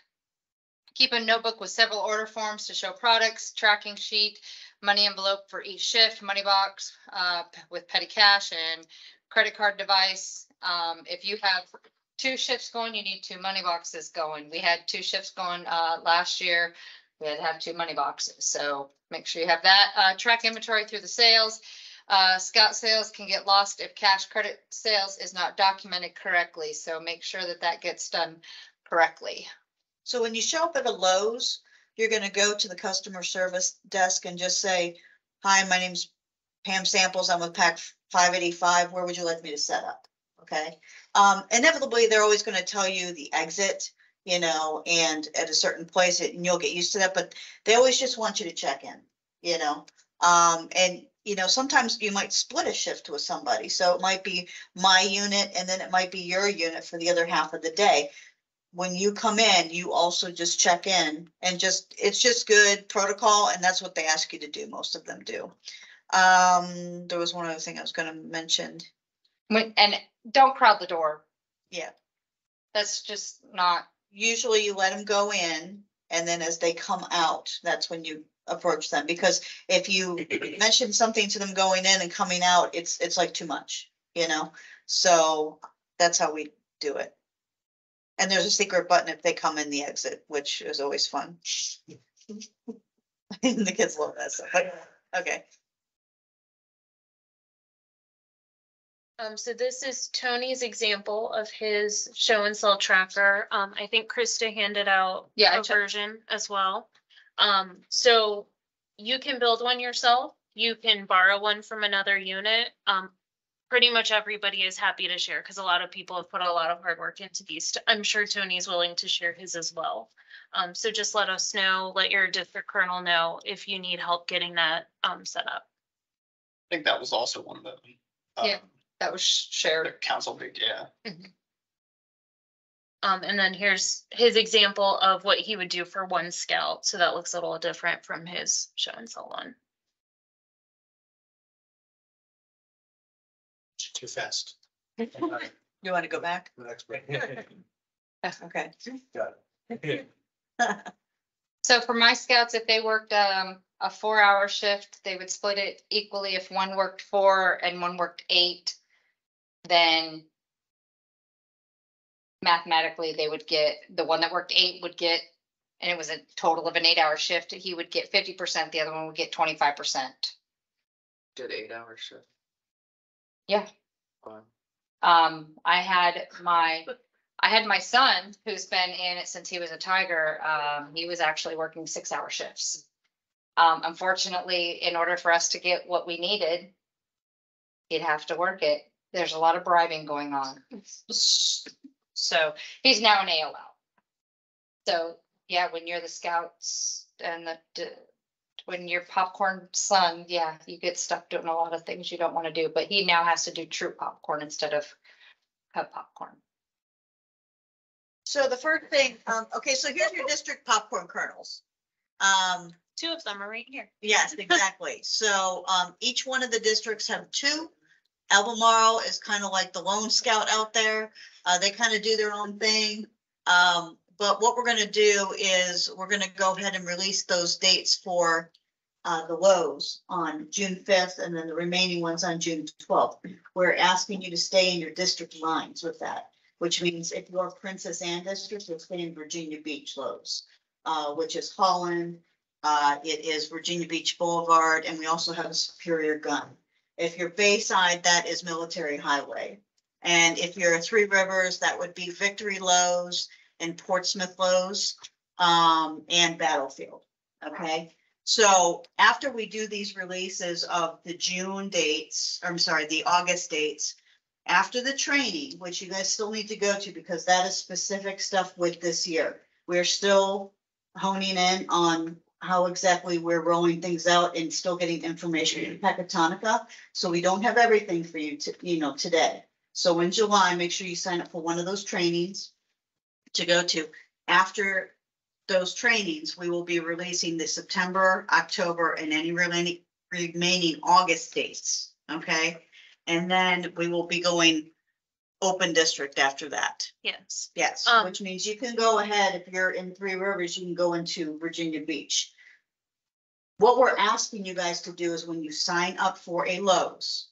Keep a notebook with several order forms to show products, tracking sheet, money envelope for each shift, money box, uh, with petty cash and credit card device. Um, if you have two shifts going, you need two money boxes going. We had two shifts going, uh, last year. We had to have two money boxes, so make sure you have that. Uh, track inventory through the sales. Uh, scout sales can get lost if cash credit sales is not documented correctly, so make sure that that gets done correctly. So when you show up at a Lowe's, you're gonna go to the customer service desk and just say, hi, my name's Pam Samples, I'm with Pack five eighty-five, where would you like me to set up? Okay, um, inevitably, they're always gonna tell you the exit, you know, and at a certain place, and you'll get used to that, but they always just want you to check in, you know? Um, and, you know, sometimes you might split a shift with somebody, so it might be my unit and then it might be your unit for the other half of the day when you come in, you also just check in and just, it's just good protocol and that's what they ask you to do. Most of them do. Um, there was one other thing I was gonna mention. When, and don't crowd the door. Yeah. That's just not, Usually you let them go in and then as they come out, that's when you approach them. Because if you mention something to them going in and coming out, it's, it's like too much, you know? So that's how we do it. And there's a secret button if they come in the exit, which is always fun. The kids love that stuff, but, okay. Um, so this is Tony's example of his show and sell tracker. Um, I think Krista handed out Yeah, I a checked. version as well. Um, so you can build one yourself. You can borrow one from another unit. Um, pretty much everybody is happy to share because a lot of people have put a lot of hard work into these. I'm sure Tony's willing to share his as well. Um, so just let us know, let your district kernel know if you need help getting that, um, set up. I think that was also one of the. Yeah. um, That was The shared. council big, yeah. Um, and then here's his example of what he would do for one scout. So that looks a little different from his show and sell one. Too fast. You want to go back? Okay. Got it. So for my scouts, if they worked um a four hour shift, they would split it equally. If one worked four and one worked eight, then mathematically, they would get, the one that worked eight would get, and it was a total of an eight hour shift, he would get fifty percent, the other one would get twenty-five percent. Did eight hour shift. Yeah. Wow. Um, I had my, I had my son, who's been in it since he was a tiger, um, he was actually working six hour shifts. Um, unfortunately, in order for us to get what we needed, he'd have to work it. There's a lot of bribing going on. So he's now an AOL. So, yeah, when you're the scouts and the, the- when you're popcorn son, yeah, you get stuck doing a lot of things you don't want to do, but he now has to do true popcorn instead of cut popcorn. So the first thing, um, okay, so here's your district popcorn kernels. Um, Two of them are right here. yes, exactly. So, um, each one of the districts have two. Albemarle is kind of like the lone scout out there. Uh, they kind of do their own thing. Um, but what we're gonna do is we're gonna go ahead and release those dates for uh, the Lowe's on June fifth and then the remaining ones on June twelfth. We're asking you to stay in your district lines with that, which means if you're Princess Anne district, you'll stay in Virginia Beach Lowe's, uh, which is Holland. Uh, it is Virginia Beach Boulevard, and we also have a Superior Gun. If you're Bayside, that is Military Highway. And if you're Three Rivers, that would be Victory Lowe's and Portsmouth Lowe's, um, and Battlefield, okay? So after we do these releases of the June dates, I'm sorry, the August dates, after the training, which you guys still need to go to because that is specific stuff with this year. We're still honing in on how exactly we're rolling things out and still getting information in Pecatonica. So we don't have everything for you to, you know, today. So in July, make sure you sign up for one of those trainings to go to. After those trainings, we will be releasing the September, October, and any remaining, remaining August dates, okay? And then we will be going open district after that. Yes. Yes, Um, which means you can go ahead, if you're in Three Rivers, you can go into Virginia Beach. What we're asking you guys to do is when you sign up for a Lowe's,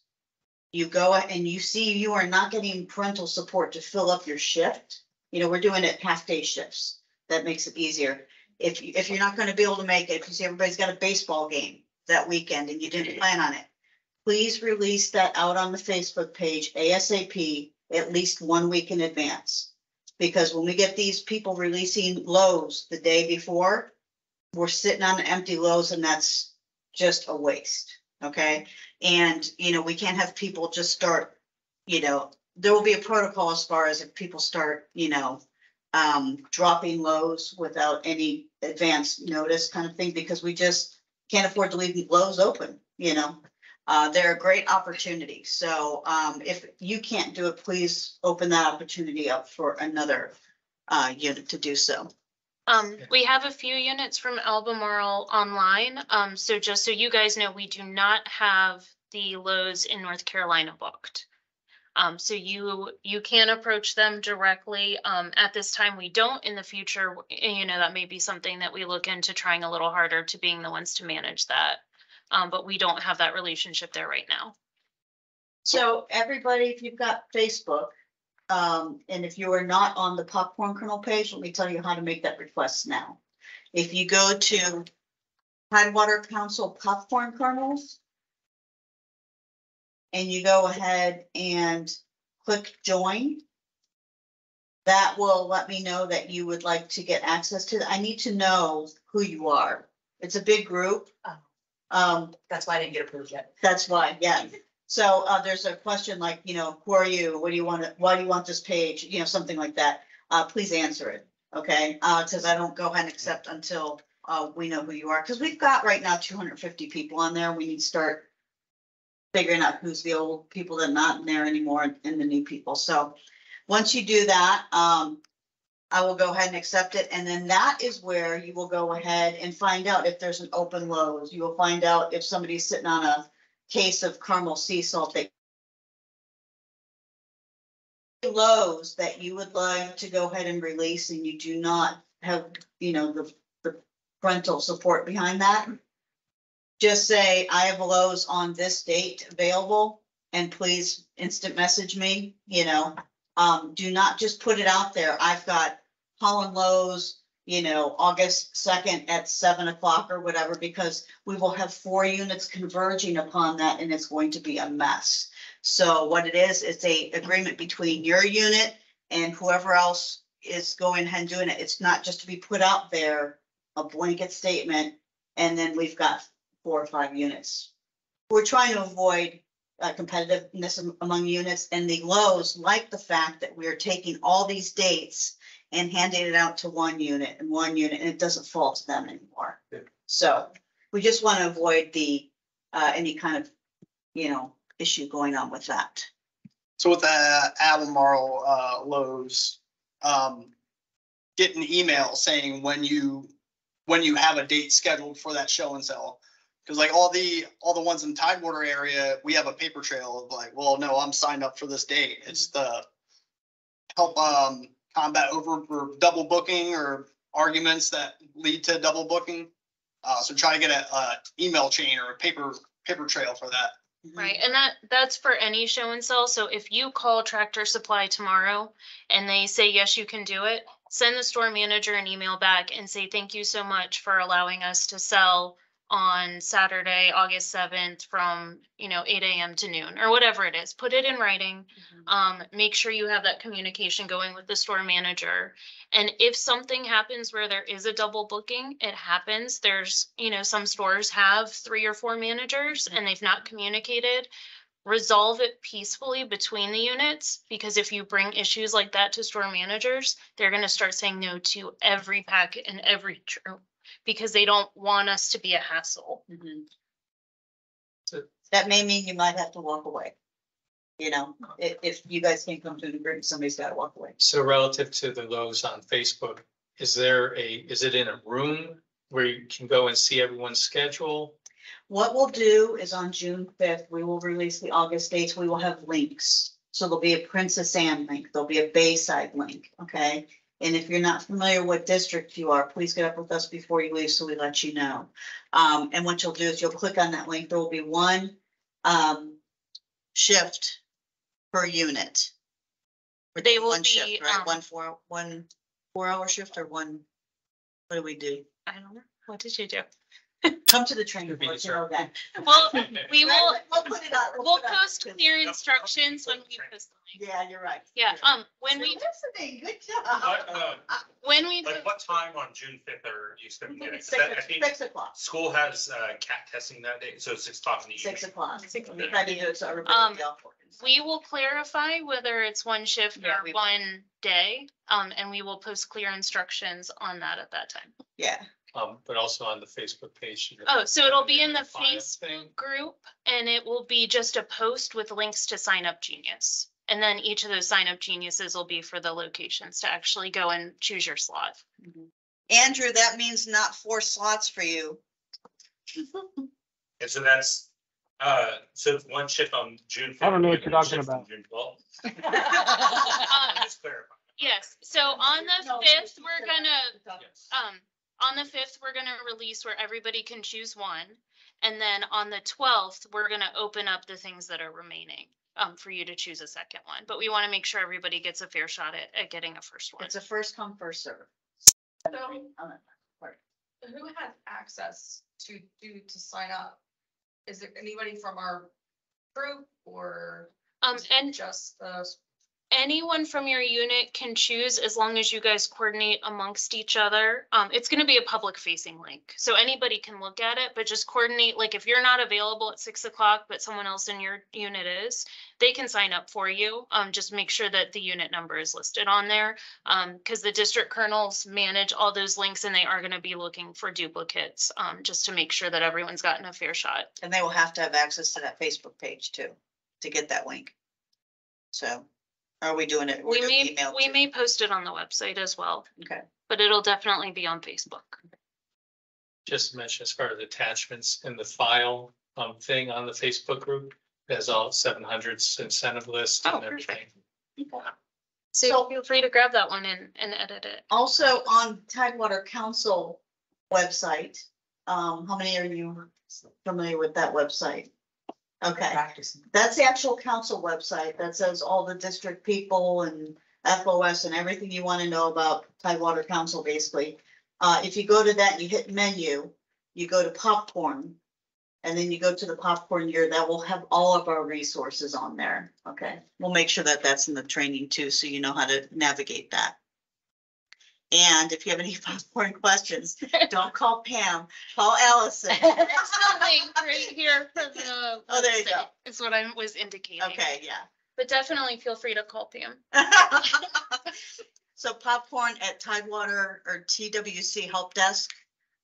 you go and you see you are not getting parental support to fill up your shift. You know, we're doing it half-day shifts. That makes it easier. If, you if you're not gonna be able to make it, if you see everybody's got a baseball game that weekend and you didn't plan on it, please release that out on the Facebook page ASAP, at least one week in advance. Because when we get these people releasing Lowe's the day before, we're sitting on empty Lowe's and that's just a waste, okay? And, you know, we can't have people just start, you know, there will be a protocol as far as if people start, you know, um, dropping Lowe's without any advance notice kind of thing, because we just can't afford to leave Lowe's open, you know? Uh, they're a great opportunity. So, um, if you can't do it, please open that opportunity up for another, uh, unit to do so. Um, we have a few units from Albemarle online. Um, so just so you guys know, we do not have the Lowe's in North Carolina booked. Um, so you, you can approach them directly. Um, at this time, we don't. In the future, you know, that may be something that we look into trying a little harder to being the ones to manage that. Um, but we don't have that relationship there right now. So everybody, if you've got Facebook, um, and if you are not on the popcorn kernel page, let me tell you how to make that request now. If you go to Tidewater Council popcorn kernels. And you go ahead and click join. That will let me know that you would like to get access to, I need to know who you are. It's a big group. Oh. Um, That's why I didn't get approved yet. that's why, yeah. So, uh, there's a question like, you know, who are you? What do you want? To? Why do you want this page? You know, something like that. Uh, please answer it, okay? Uh, cause I don't go ahead and accept until, uh, we know who you are. Cause we've got right now two hundred fifty people on there. We need to start figuring out who's the old people that are not in there anymore and the new people. So, once you do that, um, I will go ahead and accept it, and then that is where you will go ahead and find out if there's an open Lowe's. You will find out if somebody's sitting on a case of caramel sea salt that Lowe's that you would like to go ahead and release and you do not have, you know, the, the parental support behind that. Just say, I have Lowe's on this date available and please instant message me, you know. Um, do not just put it out there. I've got Holland Lowe's, you know, August second at seven o'clock or whatever, because we will have four units converging upon that and it's going to be a mess. So what it is, it's a agreement between your unit and whoever else is going ahead and doing it. It's not just to be put out there, a blanket statement, and then we've got four or five units. We're trying to avoid uh, competitiveness among units and the Lowe's like the fact that we're taking all these dates and handing it out to one unit and one unit, and it doesn't fall to them anymore. Yeah. So we just want to avoid the, uh, any kind of, you know, issue going on with that. So with the Albemarle, uh, Lowe's, um, get an email saying when you, when you have a date scheduled for that show and sell. Cause like all the, all the ones in Tidewater area, we have a paper trail of like, well, no, I'm signed up for this date. It's the help, um, combat over for double booking or arguments that lead to double booking. Uh, so try to get a, a email chain or a paper, paper trail for that. Right, and that, that's for any show and sell, so if you call Tractor Supply tomorrow and they say, yes, you can do it, send the store manager an email back and say, thank you so much for allowing us to sell on Saturday, August seventh, from, you know, eight AM to noon, or whatever it is, put it in writing. Um, make sure you have that communication going with the store manager. And if something happens where there is a double booking, it happens. There's, you know, some stores have three or four managers and they've not communicated. Resolve it peacefully between the units, because if you bring issues like that to store managers, they're gonna start saying no to every packet and every trip. Because they don't want us to be a hassle. Mhm. So- That may mean you might have to walk away. You know, if, if you guys can't come to an agreement, somebody's gotta walk away. So relative to the Lowe's on Facebook, is there a, is it in a room where you can go and see everyone's schedule? What we'll do is on June fifth, we will release the August dates. We will have links. So there'll be a Princess Anne link, there'll be a Bayside link, okay? And if you're not familiar what district you are, please get up with us before you leave so we let you know. Um, and what you'll do is you'll click on that link. There will be one um shift per unit. They will One shift, be, Right, um, one four, one four hour shift or one, what do we do? I don't know. What did you do? Come to the training Should be board, you know that. Well, we will, We'll put it up. we'll put it up. post clear instructions when we post the link. Yeah, you're right. Yeah, um, when we, Listening, good What, job. uh, when we, Like what time on June fifth are you expecting it? 'Cause Six, that- I think six o'clock, school has, uh, cat testing that day, so six o'clock in the evening. six o'clock. Six We try to do it Um, can be off work. we will clarify whether it's one shift Yeah, or we- one day. Um, and we will post clear instructions on that at that time. Yeah, Um, but also on the Facebook page. you Oh, so it'll be in the File thing. Facebook group and it will be just a post with links to sign up genius. And then each of those sign up geniuses will be for the locations to actually go and choose your slot. Andrew, that means not four slots for you. And so that's, uh, so it's one shift on June. I don't know 5th, what you're one talking shift on about. June 12th. Um, Just clarify. Yes, so on the fifth, we're gonna, Yes. um, on the fifth, we're gonna release where everybody can choose one. And then on the twelfth, we're gonna open up the things that are remaining, um, for you to choose a second one. But we wanna make sure everybody gets a fair shot at, at getting a first one. It's a first come, first serve. So who has access to do, to sign up? Is it anybody from our group or? Um, and Just the, anyone from your unit can choose as long as you guys coordinate amongst each other. Um, it's gonna be a public facing link, so anybody can look at it, but just coordinate, like if you're not available at six o'clock, but someone else in your unit is, they can sign up for you. Um, just make sure that the unit number is listed on there. Um, because the district kernels manage all those links and they are gonna be looking for duplicates, um, just to make sure that everyone's gotten a fair shot. And they will have to have access to that Facebook page too, to get that link. So, are we doing it? we're may, email we too? may post it on the website as well, Okay, but it'll definitely be on Facebook. Just to mention as far as attachments in the file um thing on the Facebook group, there's all seven hundreds incentive list Oh, and everything. So feel free to grab that one and, and edit it. also on Tidewater Council website, um, how many are you familiar with that website? Okay, that's the actual council website that says all the district people and FOS and everything you want to know about Tidewater Council, basically. Uh, if you go to that, and you hit menu, you go to popcorn. And then you go to the popcorn year, that will have all of our resources on there, okay? We'll make sure that that's in the training too, so you know how to navigate that. And if you have any popcorn questions, don't call Pam, call Allison. It's the link right here for the. Oh, there you go. website. It's what I was indicating. Okay, yeah. But definitely feel free to call Pam. So popcorn at Tidewater or TWC Help Desk,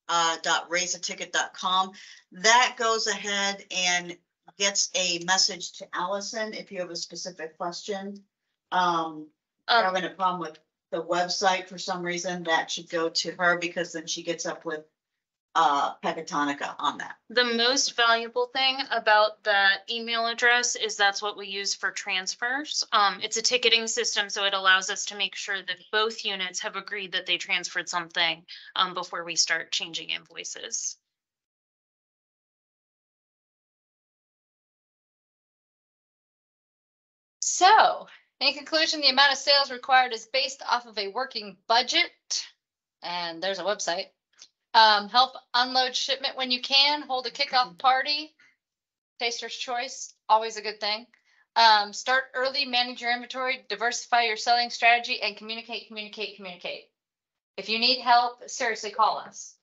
uh, dot raiseticket.com. That goes ahead and gets a message to Allison if you have a specific question. Um, Um, having a problem with the website for some reason, that should go to her because then she gets up with uh, Pecatonica on that. the most valuable thing about that email address is that's what we use for transfers. Um, it's a ticketing system, so it allows us to make sure that both units have agreed that they transferred something um, before we start changing invoices. So, in conclusion, the amount of sales required is based off of a working budget. And there's a website. Um, help unload shipment when you can, hold a kickoff party. Taster's choice, always a good thing. Um, start early, manage your inventory, diversify your selling strategy and communicate, communicate, communicate. If you need help, seriously, call us.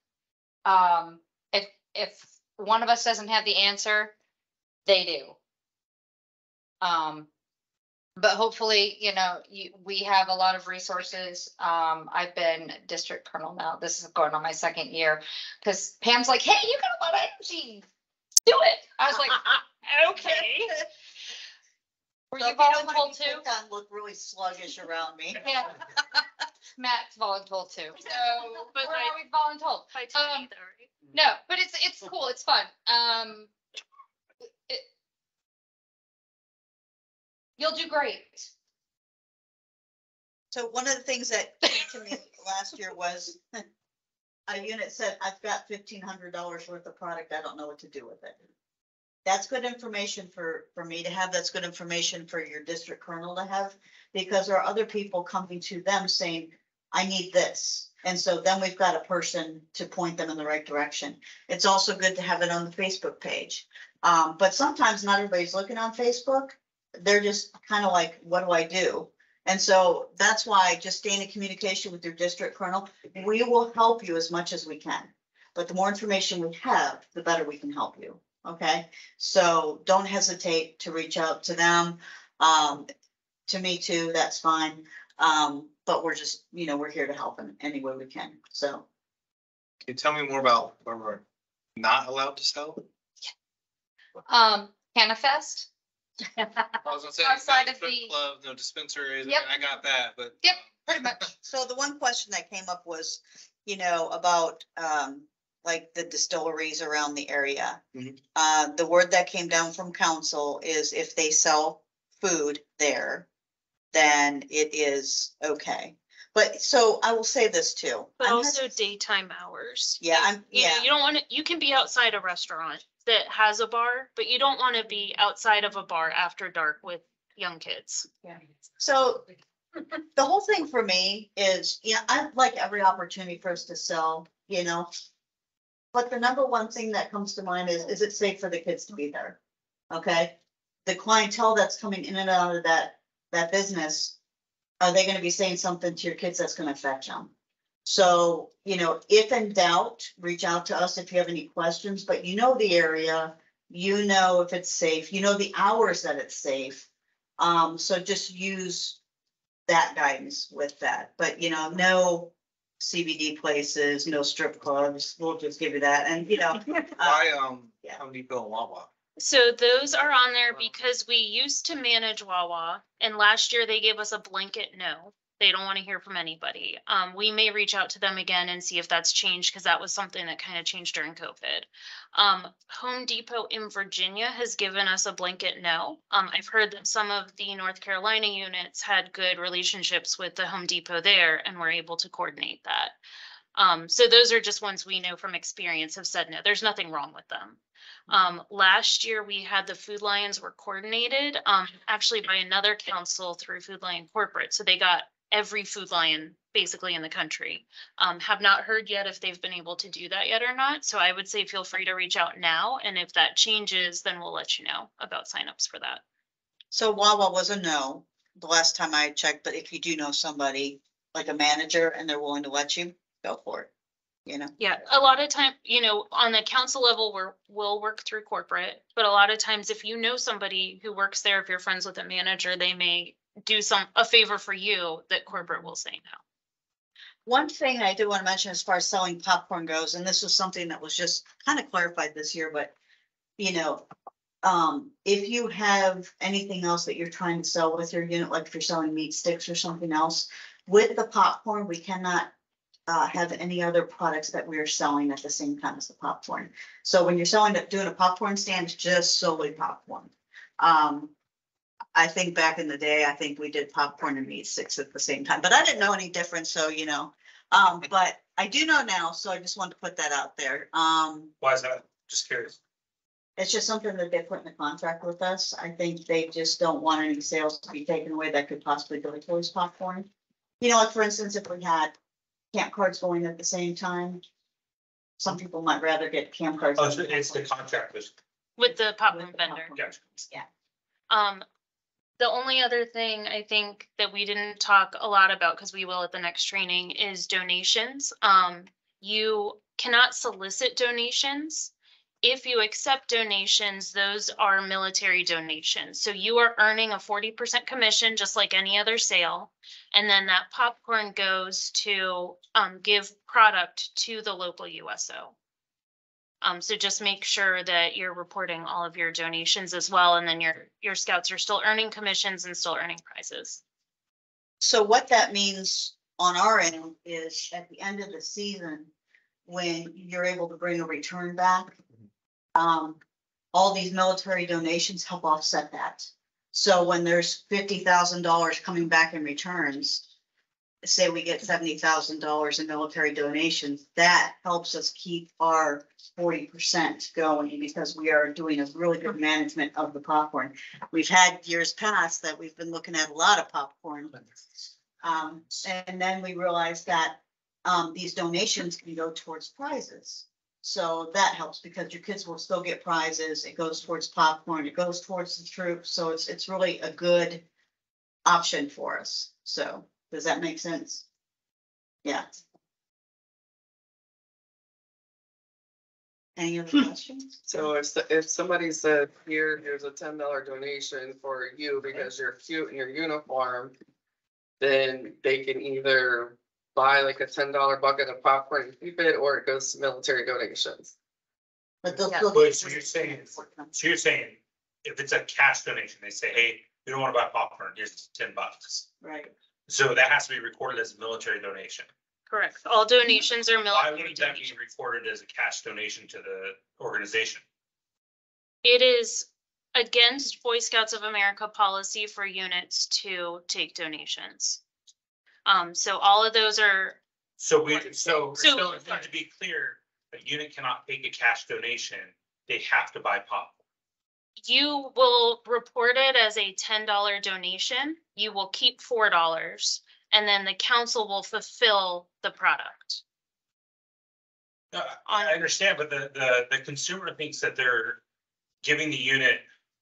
Um, if, if one of us doesn't have the answer, they do. Um, but hopefully, you know, you, we have a lot of resources. Um, I've been district kernel now. This is going on my second year. Cause Pam's like, hey, you got a lot of energy. Do it. I was like, okay. Were So you if don't wanna be too? picked on, Look really sluggish around me. Yeah. Matt's voluntold too. So, But where I- are we voluntold? If I Um, tell right? No, but it's, it's cool. It's fun. Um. You'll do great. So one of the things that came to me last year was a unit said, I've got fifteen hundred dollars worth of product. I don't know what to do with it. That's good information for, for me to have. That's good information for your district kernel to have. Because there are other people coming to them saying, I need this. And so then we've got a person to point them in the right direction. It's also good to have it on the Facebook page. Um, but sometimes not everybody's looking on Facebook. They're just kind of like, what do I do? And so that's why just staying in communication with your district kernel, we will help you as much as we can. But the more information we have, the better we can help you, okay? So don't hesitate to reach out to them. Um, to me too, that's fine. Um, but we're just, you know, we're here to help in any way we can, so. Can you tell me more about where we're not allowed to sell? Um, Canifest? I was gonna say, Outside no of strip the- club, no dispensaries, Yep. I got that, but. Yep. Pretty much. So the one question that came up was, you know, about, um, like the distilleries around the area. Mhm. Uh, the word that came down from council is if they sell food there, then it is okay. But, so I will say this too. But I'm also hesitant- daytime hours. Yeah, I'm, You know, yeah, you don't want to, you can be outside a restaurant that has a bar, but you don't want to be outside of a bar after dark with young kids. so the whole thing for me is, yeah, I'd like every opportunity for us to sell, you know? But the number one thing that comes to mind is, is it safe for the kids to be there? Okay? The clientele that's coming in and out of that, that business, are they gonna be saying something to your kids that's gonna affect them? So, you know, if in doubt, reach out to us if you have any questions, but you know the area, you know if it's safe, you know the hours that it's safe. Um, so just use that guidance with that, but you know, no CBD places, no strip clubs, we'll just give you that, and you know. uh, Why, um, yeah. Home Depot and Wawa? So those are on there because we used to manage Wawa and last year they gave us a blanket no. They don't want to hear from anybody. Um, we may reach out to them again and see if that's changed because that was something that kind of changed during COVID. Um, Home Depot in Virginia has given us a blanket no. Um, I've heard that some of the North Carolina units had good relationships with the Home Depot there and were able to coordinate that. Um, so those are just ones we know from experience have said no, there's nothing wrong with them. Um, last year, we had the Food Lions were coordinated, um, actually by another council through Food Lion Corporate, so they got every Food Lion basically in the country. Um, have not heard yet if they've been able to do that yet or not, so I would say feel free to reach out now, and if that changes, then we'll let you know about signups for that. So Wawa was a no, the last time I checked, but if you do know somebody, like a manager, and they're willing to let you, go for it. You know, Yeah, a lot of time, you know, on the council level, we're, we'll work through corporate, but a lot of times if you know somebody who works there, if you're friends with a manager, they may do some, a favor for you that corporate will say no. one thing I do want to mention as far as selling popcorn goes, and this was something that was just kind of clarified this year, but you know, um, if you have anything else that you're trying to sell with your unit, like if you're selling meat sticks or something else, with the popcorn, we cannot uh, have any other products that we are selling at the same time as the popcorn. So when you're selling, doing a popcorn stand, just solely popcorn. Um, I think back in the day, I think we did popcorn and meat sticks at the same time, but I didn't know any difference, so you know. Um, but I do know now, so I just wanted to put that out there. Um, Why is that? Just curious. it's just something that they put in the contract with us. I think they just don't want any sales to be taken away that could possibly go towards popcorn. You know, like for instance, if we had camp cards going at the same time. Some people might rather get camp cards. Oh, it's- it's the contract was, With the popcorn With the vendor. popcorn. gotcha. Um, the only other thing I think that we didn't talk a lot about, because we will at the next training, is donations. Um, you cannot solicit donations. If you accept donations, those are military donations. So you are earning a forty percent commission, just like any other sale. And then that popcorn goes to, um, give product to the local USO. Um, so just make sure that you're reporting all of your donations as well, and then your, your scouts are still earning commissions and still earning prizes. So what that means on our end is at the end of the season, when you're able to bring a return back. Um, all these military donations help offset that. So when there's fifty thousand dollars coming back in returns. Say we get seventy thousand dollars in military donations, that helps us keep our forty percent going because we are doing a really good management of the popcorn. We've had years past that we've been looking at a lot of popcorn. Um, and then we realized that, um, these donations can go towards prizes. So that helps because your kids will still get prizes. It goes towards popcorn, it goes towards the troops. So it's, it's really a good option for us. So does that make sense? Yeah. Any other hmm. questions? So if, s- if somebody said, here, here's a ten dollar donation for you because you're cute in your uniform. Then they can either buy like a ten dollar bucket of popcorn and keep it, or it goes to military donations. But they'll Yeah. still. Wait, so you're saying, so you're saying, if it's a cash donation, they say, hey, we don't want to buy popcorn, here's ten bucks. Right. So that has to be recorded as a military donation. Correct. All donations are Why military wouldn't that be donations. recorded as a cash donation to the organization? It is against Boy Scouts of America policy for units to take donations. Um, so all of those are, So we, so, So- so to be clear, a unit cannot take a cash donation, they have to buy pop. You will report it as a ten dollar donation. You will keep four dollars. And then the council will fulfill the product. Uh, I understand, but the, the, the consumer thinks that they're giving the unit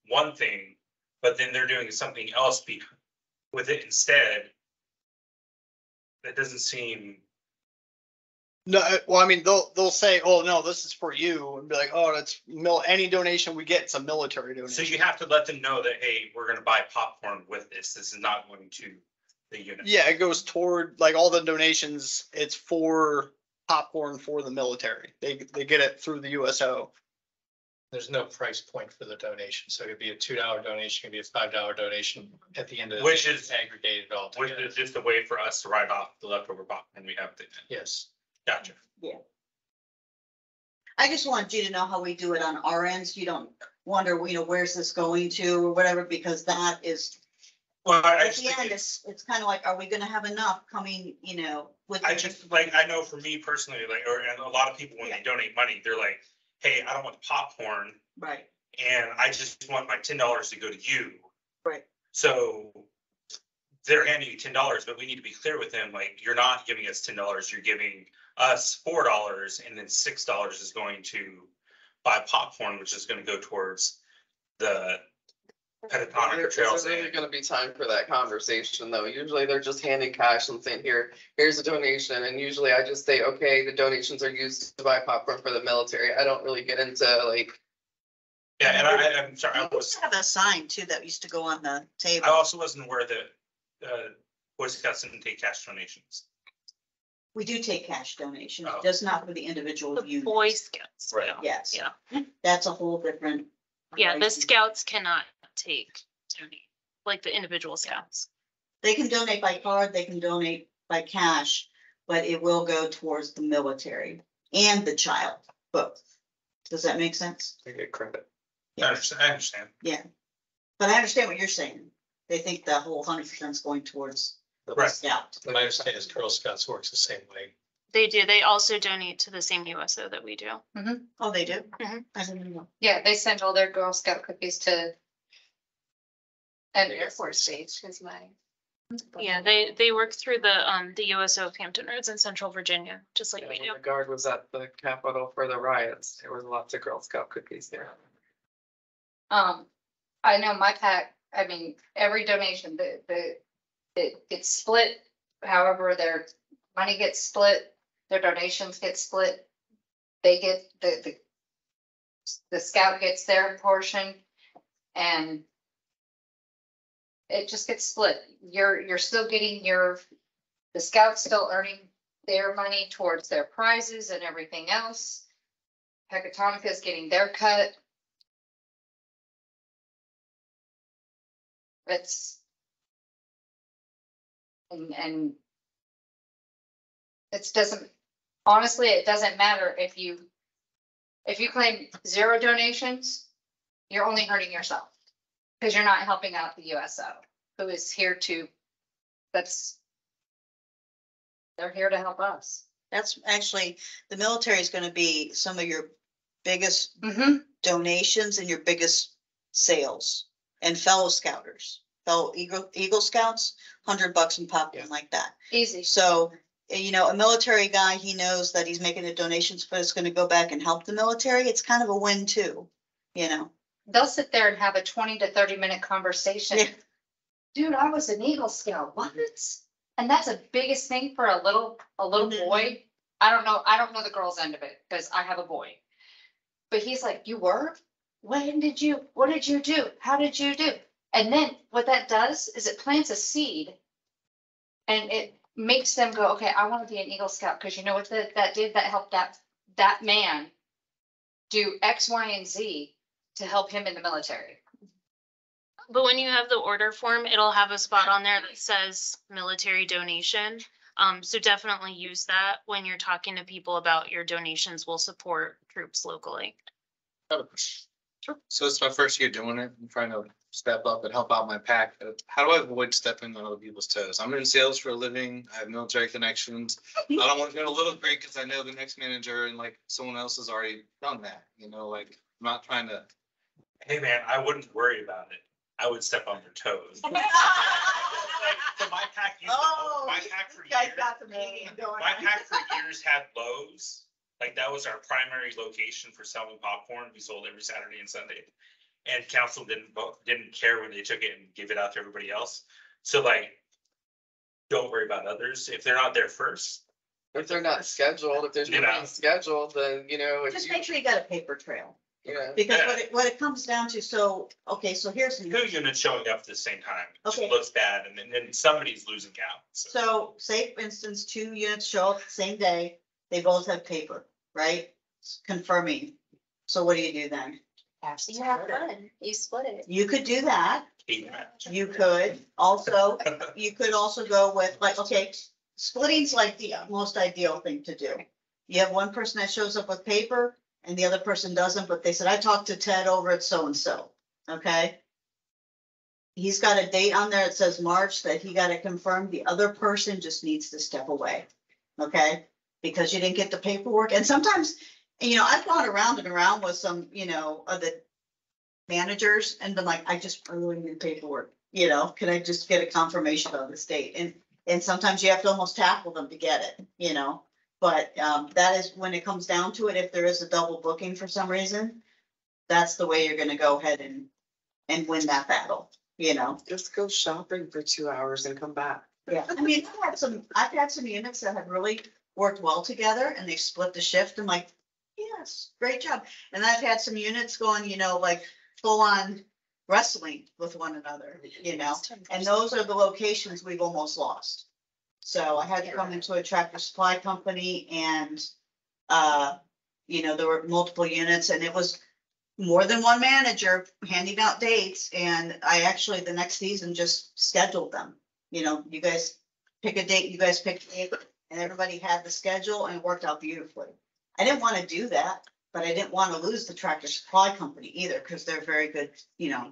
one thing, but then they're doing something else with it instead. That doesn't seem, No, uh, well, I mean, they'll, they'll say, oh, no, this is for you, and be like, oh, that's mil, any donation we get, it's a military donation." so you have to let them know that, hey, we're gonna buy popcorn with this. This is not going to the unit. Yeah, it goes toward, like, all the donations, it's for popcorn for the military. They, they get it through the USO. There's no price point for the donation, so it could be a two dollar donation, it could be a five dollar donation at the end of. the Which day, is- Aggregated all Which together. is just a way for us to write off the leftover popcorn and we have. at the end. Yes. Gotcha. Yeah. I just want you to know how we do it on our ends. You don't wonder, you know, where's this going to or whatever, because that is, Well, I I at just the end, it- it's, it's kind of like, are we gonna have enough coming, you know, with. I just, like, I know for me personally, like, or, and a lot of people, when they donate money, they're like, hey, I don't want the popcorn. Right, And I just want my ten dollars to go to you. Right. So they're handing you ten dollars, but we need to be clear with them, like, you're not giving us ten dollars, you're giving us four dollars and then six dollars is going to buy popcorn, which is gonna go towards the Petaton or Is Trails. there really End. gonna be time for that conversation, though? Usually they're just handing cash and saying, here, here's a donation, and usually I just say, okay, the donations are used to buy popcorn for the military. I don't really get into like, Yeah, and I, I'm sorry, I we was, used to have a sign too that used to go on the table. I table. also wasn't aware that, uh, Boy Scouts didn't take cash donations. We do take cash donations, Oh. just not for the individual The units. Boy Scouts. Right. do. Yes. Yeah. That's a whole different. Yeah, the scouts cannot take, donate, like the individual scouts. They can donate by card, they can donate by cash, but it will go towards the military and the child, both. Does that make sense? They get credit. I understand, I understand. Yeah. But I understand what you're saying. They think the whole hundred percent is going towards the Right. scout. My understanding is Girl Scouts works the same way. They do, they also donate to the same USO that we do. Oh, they do? Mhm. I didn't know. Yeah, they send all their Girl Scout cookies to an Air Force base, because my. Yeah, they, they work through the, um, the USO of Hampton Roads in central Virginia, just like we when do. the guard was at the Capitol for the riots, there was lots of Girl Scout cookies there. Um, I know my pack, I mean, every donation, the, the, it gets split, however, their money gets split, their donations get split. They get, the, the, the scout gets their portion and it just gets split. You're, you're still getting your, the scouts still earning their money towards their prizes and everything else. Pecatonica is getting their cut. It's. And, and. It doesn't, honestly, it doesn't matter if you. If you claim zero donations, you're only hurting yourself. Cause you're not helping out the USO, who is here to, that's. They're here to help us. That's actually, the military is gonna be some of your biggest Mm-hmm. donations and your biggest sales. And fellow scouters, fellow Eagle, Eagle Scouts, hundred bucks and popcorn like that. Easy. So, eh, you know, a military guy, he knows that he's making the donations, but it's gonna go back and help the military. It's kind of a win too, you know? They'll sit there and have a twenty to thirty minute conversation. Yeah. Dude, I was an Eagle Scout, what? And that's the biggest thing for a little, a little Mhm. boy. I don't know, I don't know the girl's end of it, because I have a boy. But he's like, you were? When did you, what did you do? How did you do? And then what that does is it plants a seed. And it makes them go, okay, I want to be an Eagle Scout, because you know what that, that did? That helped that, that man do X, Y, and Z to help him in the military. But when you have the order form, it'll have a spot on there that says military donation. Um, so definitely use that when you're talking to people about your donations will support troops locally. So it's my first year doing it. I'm trying to step up and help out my pack. Uh, How do I avoid stepping on other people's toes? I'm in sales for a living. I have military connections. I don't want to go a little break because I know the next manager and like someone else has already done that, you know, like I'm not trying to. Hey, man, I wouldn't worry about it. I would step on your toes. So my pack used to, Oh, my pack for you guys years, got the meeting going my pack for years had Lowe's. Like that was our primary location for selling popcorn. We sold every Saturday and Sunday. And council didn't vote, didn't care when they took it and gave it out to everybody else. So like, don't worry about others. If they're not there first, If they're not scheduled, if there's You nobody know. scheduled, then, you know, if Just you, make sure you got a paper trail, you know. because what it, what it comes down to, so, okay, so here's. the- two units showing up at the same time, it just Okay. looks bad and then, then somebody's losing count. So So say for instance, two units show up the same day, they both have paper, right? Confirming. So what do you do then? You have fun, you split it. You could do that. You could also, you could also go with like, okay, splitting's like the most ideal thing to do. You have one person that shows up with paper and the other person doesn't, but they said, I talked to Ted over at so-and-so, okay? He's got a date on there. It says March that he got it confirmed. The other person just needs to step away, okay? Because you didn't get the paperwork. And sometimes, you know, I've gone around and around with some, you know, of the managers and been like, I just really need paperwork, you know, can I just get a confirmation of this date? And, and sometimes you have to almost tackle them to get it, you know? But, um, that is when it comes down to it, if there is a double booking for some reason, that's the way you're gonna go ahead and, and win that battle, you know? Just go shopping for two hours and come back. Yeah, I mean, I've had some, I've had some units that have really worked well together and they split the shift and like, yes, great job. And I've had some units going, you know, like full on wrestling with one another, you know? And those are the locations we've almost lost. So I had to come into a tractor supply company and, uh, you know, there were multiple units and it was more than one manager handing out dates. And I actually, the next season, just scheduled them. You know, you guys pick a date, you guys pick a date, and everybody had the schedule and it worked out beautifully. I didn't want to do that, but I didn't want to lose the tractor supply company either, because they're very good, you know,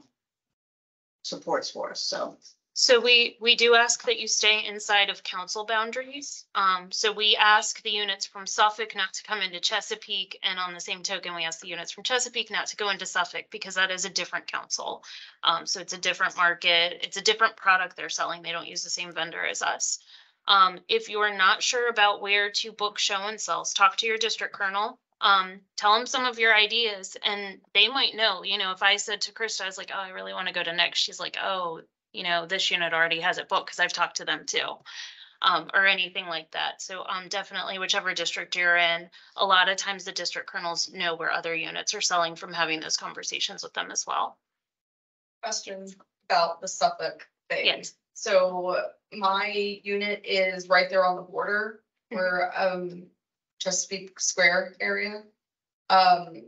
supports for us, so. So we, we do ask that you stay inside of council boundaries. Um, so we ask the units from Suffolk not to come into Chesapeake, and on the same token, we ask the units from Chesapeake not to go into Suffolk, because that is a different council. Um, so it's a different market, it's a different product they're selling, they don't use the same vendor as us. Um, if you are not sure about where to book show and sells, talk to your district kernel. Um, tell them some of your ideas, and they might know, you know, if I said to Krista, I was like, oh, I really want to go to next, she's like, oh, you know, this unit already has it booked because I've talked to them too. Um, or anything like that. So, um, definitely whichever district you're in, a lot of times the district kernels know where other units are selling from having those conversations with them as well. Question about the Suffolk thing. Yes. So my unit is right there on the border where, um, Chesapeake Square area. Um,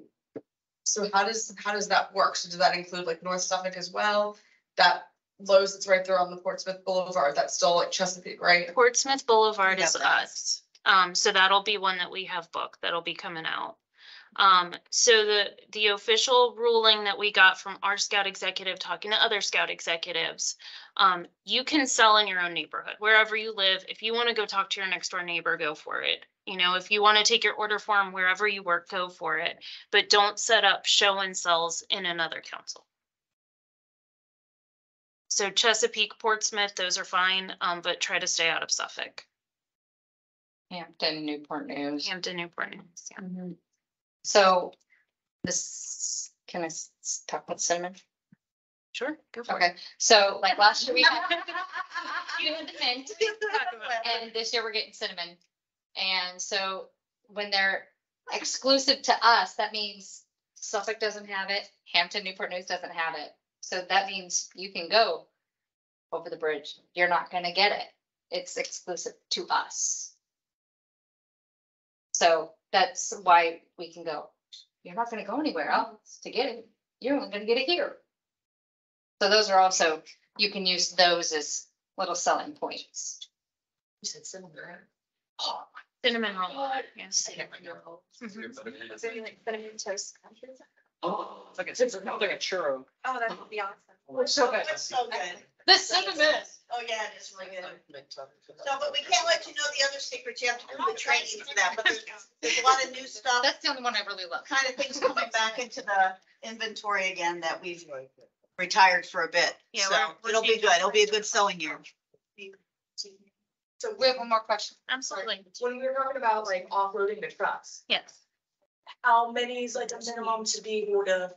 so how does, how does that work? So does that include like North Suffolk as well? That Lowe's that's right there on the Portsmouth Boulevard, that's still like Chesapeake, right? Portsmouth Boulevard Yeah, is that- us. Um, so that'll be one that we have booked, that'll be coming out. Um, so the, the official ruling that we got from our scout executive, talking to other scout executives. Um, you can sell in your own neighborhood, wherever you live. If you want to go talk to your next door neighbor, go for it. You know, if you want to take your order form wherever you work, go for it. But don't set up show and sells in another council. So Chesapeake, Portsmouth, those are fine, um, but try to stay out of Suffolk. Hampton, Newport News. Hampton, Newport News, yeah. Mhm. So this, can I s- talk about cinnamon? Sure, go for it. Okay, so like last year we had. You had the mint, and this year we're getting cinnamon. And so when they're exclusive to us, that means Suffolk doesn't have it, Hampton, Newport News doesn't have it. So that means you can go over the bridge. You're not gonna get it. It's exclusive to us. So that's why we can go. You're not gonna go anywhere else to get it. You're only gonna get it here. So those are also, you can use those as little selling points. You said cinnamon, right? Cinnamon roll, yes. Mm-hmm. Mhm. So you like cinnamon toast countries? Oh, it's like a, it's like a churro. Oh, that would be awesome. It's so good. It's so good. The cinnamon. Oh, yeah, it is really good. So, but we can't let you know the other secrets. You have to do the training for that, but there's, there's a lot of new stuff, That's the only one I really love. kind of things coming back into the inventory again that we've retired for a bit. Yeah, So we're- we're it'll be changing good. It'll be a good selling year. So We have one more question. Absolutely, when we were talking about like offloading the trucks, yes. how many is like a minimum to be able to,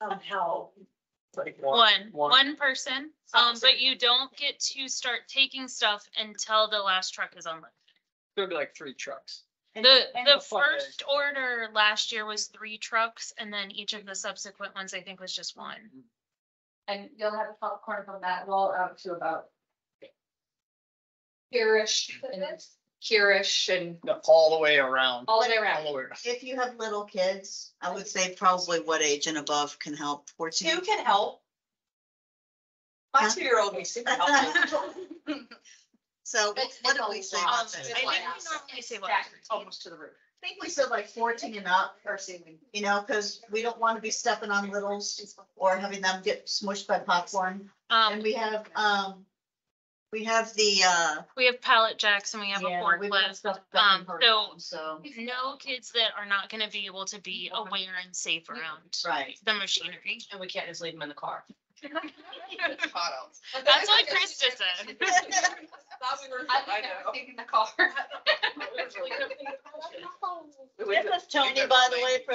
um, how One, one person, um, but you don't get to start taking stuff until the last truck is unloaded. There'll be like three trucks. The, and the the fun first order last year was three trucks and then each of the subsequent ones, I think, was just one. And you'll have a popcorn from that roll out to about. Here-ish and here-ish and No, All the way around. all the way All around. the way around. If you have little kids, I would say probably what age and above can help, fourteen? Two can help. My Huh? two-year-old needs to help. So It's- what it's did a we say lot. about that? I I think we like- normally say what? Stacked Almost to the roof. I think we said like fourteen and up, or you know, because we don't want to be stepping on littles or having them get smushed by popcorn. And Um, we have, um, we have the, uh. we have pallet jacks and we have a yeah, we've got forklift. stuff that can Um, so them, So, no kids that are not gonna be able to be aware and safe around right. the machinery. And we can't just leave them in the car. That's what Krista said. Thought we were, I I think I know. taking the car. This is Tony, by the way, for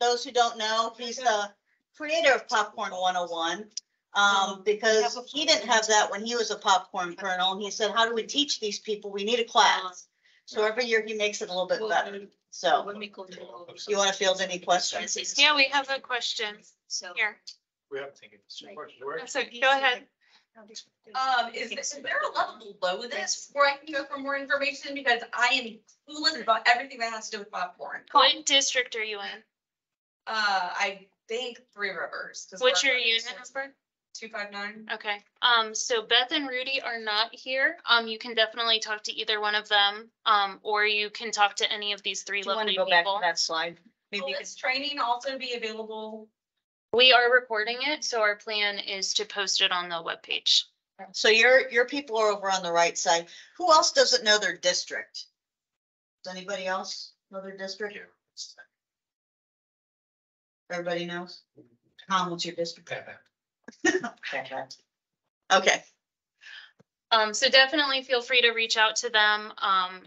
those who don't know, he's the creator of Popcorn one oh one. Um, because he didn't have that when he was a popcorn kernel, and he said, how do we teach these people? We need a class. So every year he makes it a little bit better, so. You wanna field any questions? Yeah, we have a question So. here. We haven't taken this question. So go ahead. Um, is, is there a level below this where I can go for more information? Because I am clueless about everything that has to do with popcorn. What district are you in? Uh, I think Three Rivers. What's your unit number? Two five nine. Okay, um, so Beth and Rudy are not here. Um, you can definitely talk to either one of them, um, or you can talk to any of these three Do you wanna lovely go back to people. that slide? Maybe Will you could this training also be available? We are recording it, so our plan is to post it on the webpage. So your, your people are over on the right side. Who else doesn't know their district? Does anybody else know their district? Everybody knows? Tom, what's your district? Okay, Um, so definitely feel free to reach out to them. Um,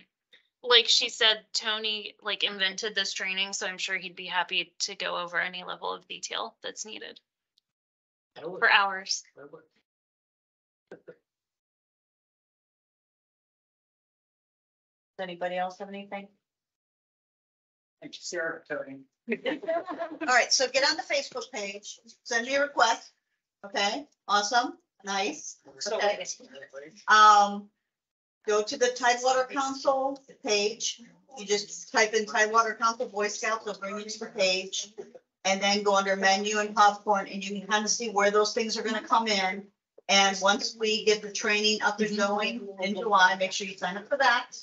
like she said, Tony like invented this training, so I'm sure he'd be happy to go over any level of detail that's needed for hours. does anybody else have anything? Thank you, Sarah, Tony. All right, so get on the Facebook page, send me a request. Okay, awesome, nice. Okay. Um, go to the Tidewater Council page. You just type in Tidewater Council Boy Scouts, it'll bring you to the page. And then go under menu and popcorn and you can kind of see where those things are gonna come in. And once we get the training up and going in July, make sure you sign up for that.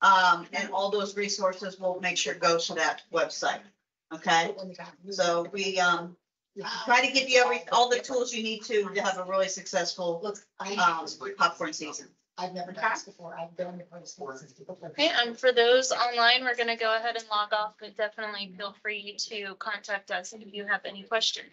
Um, and all those resources will make sure go to that website. Okay, so we, um, try to give you every, all the tools you need to, to have a really successful, um, popcorn season. I've never done this before. I've done it for the Okay, and for those online, we're gonna go ahead and log off, but definitely feel free to contact us if you have any questions.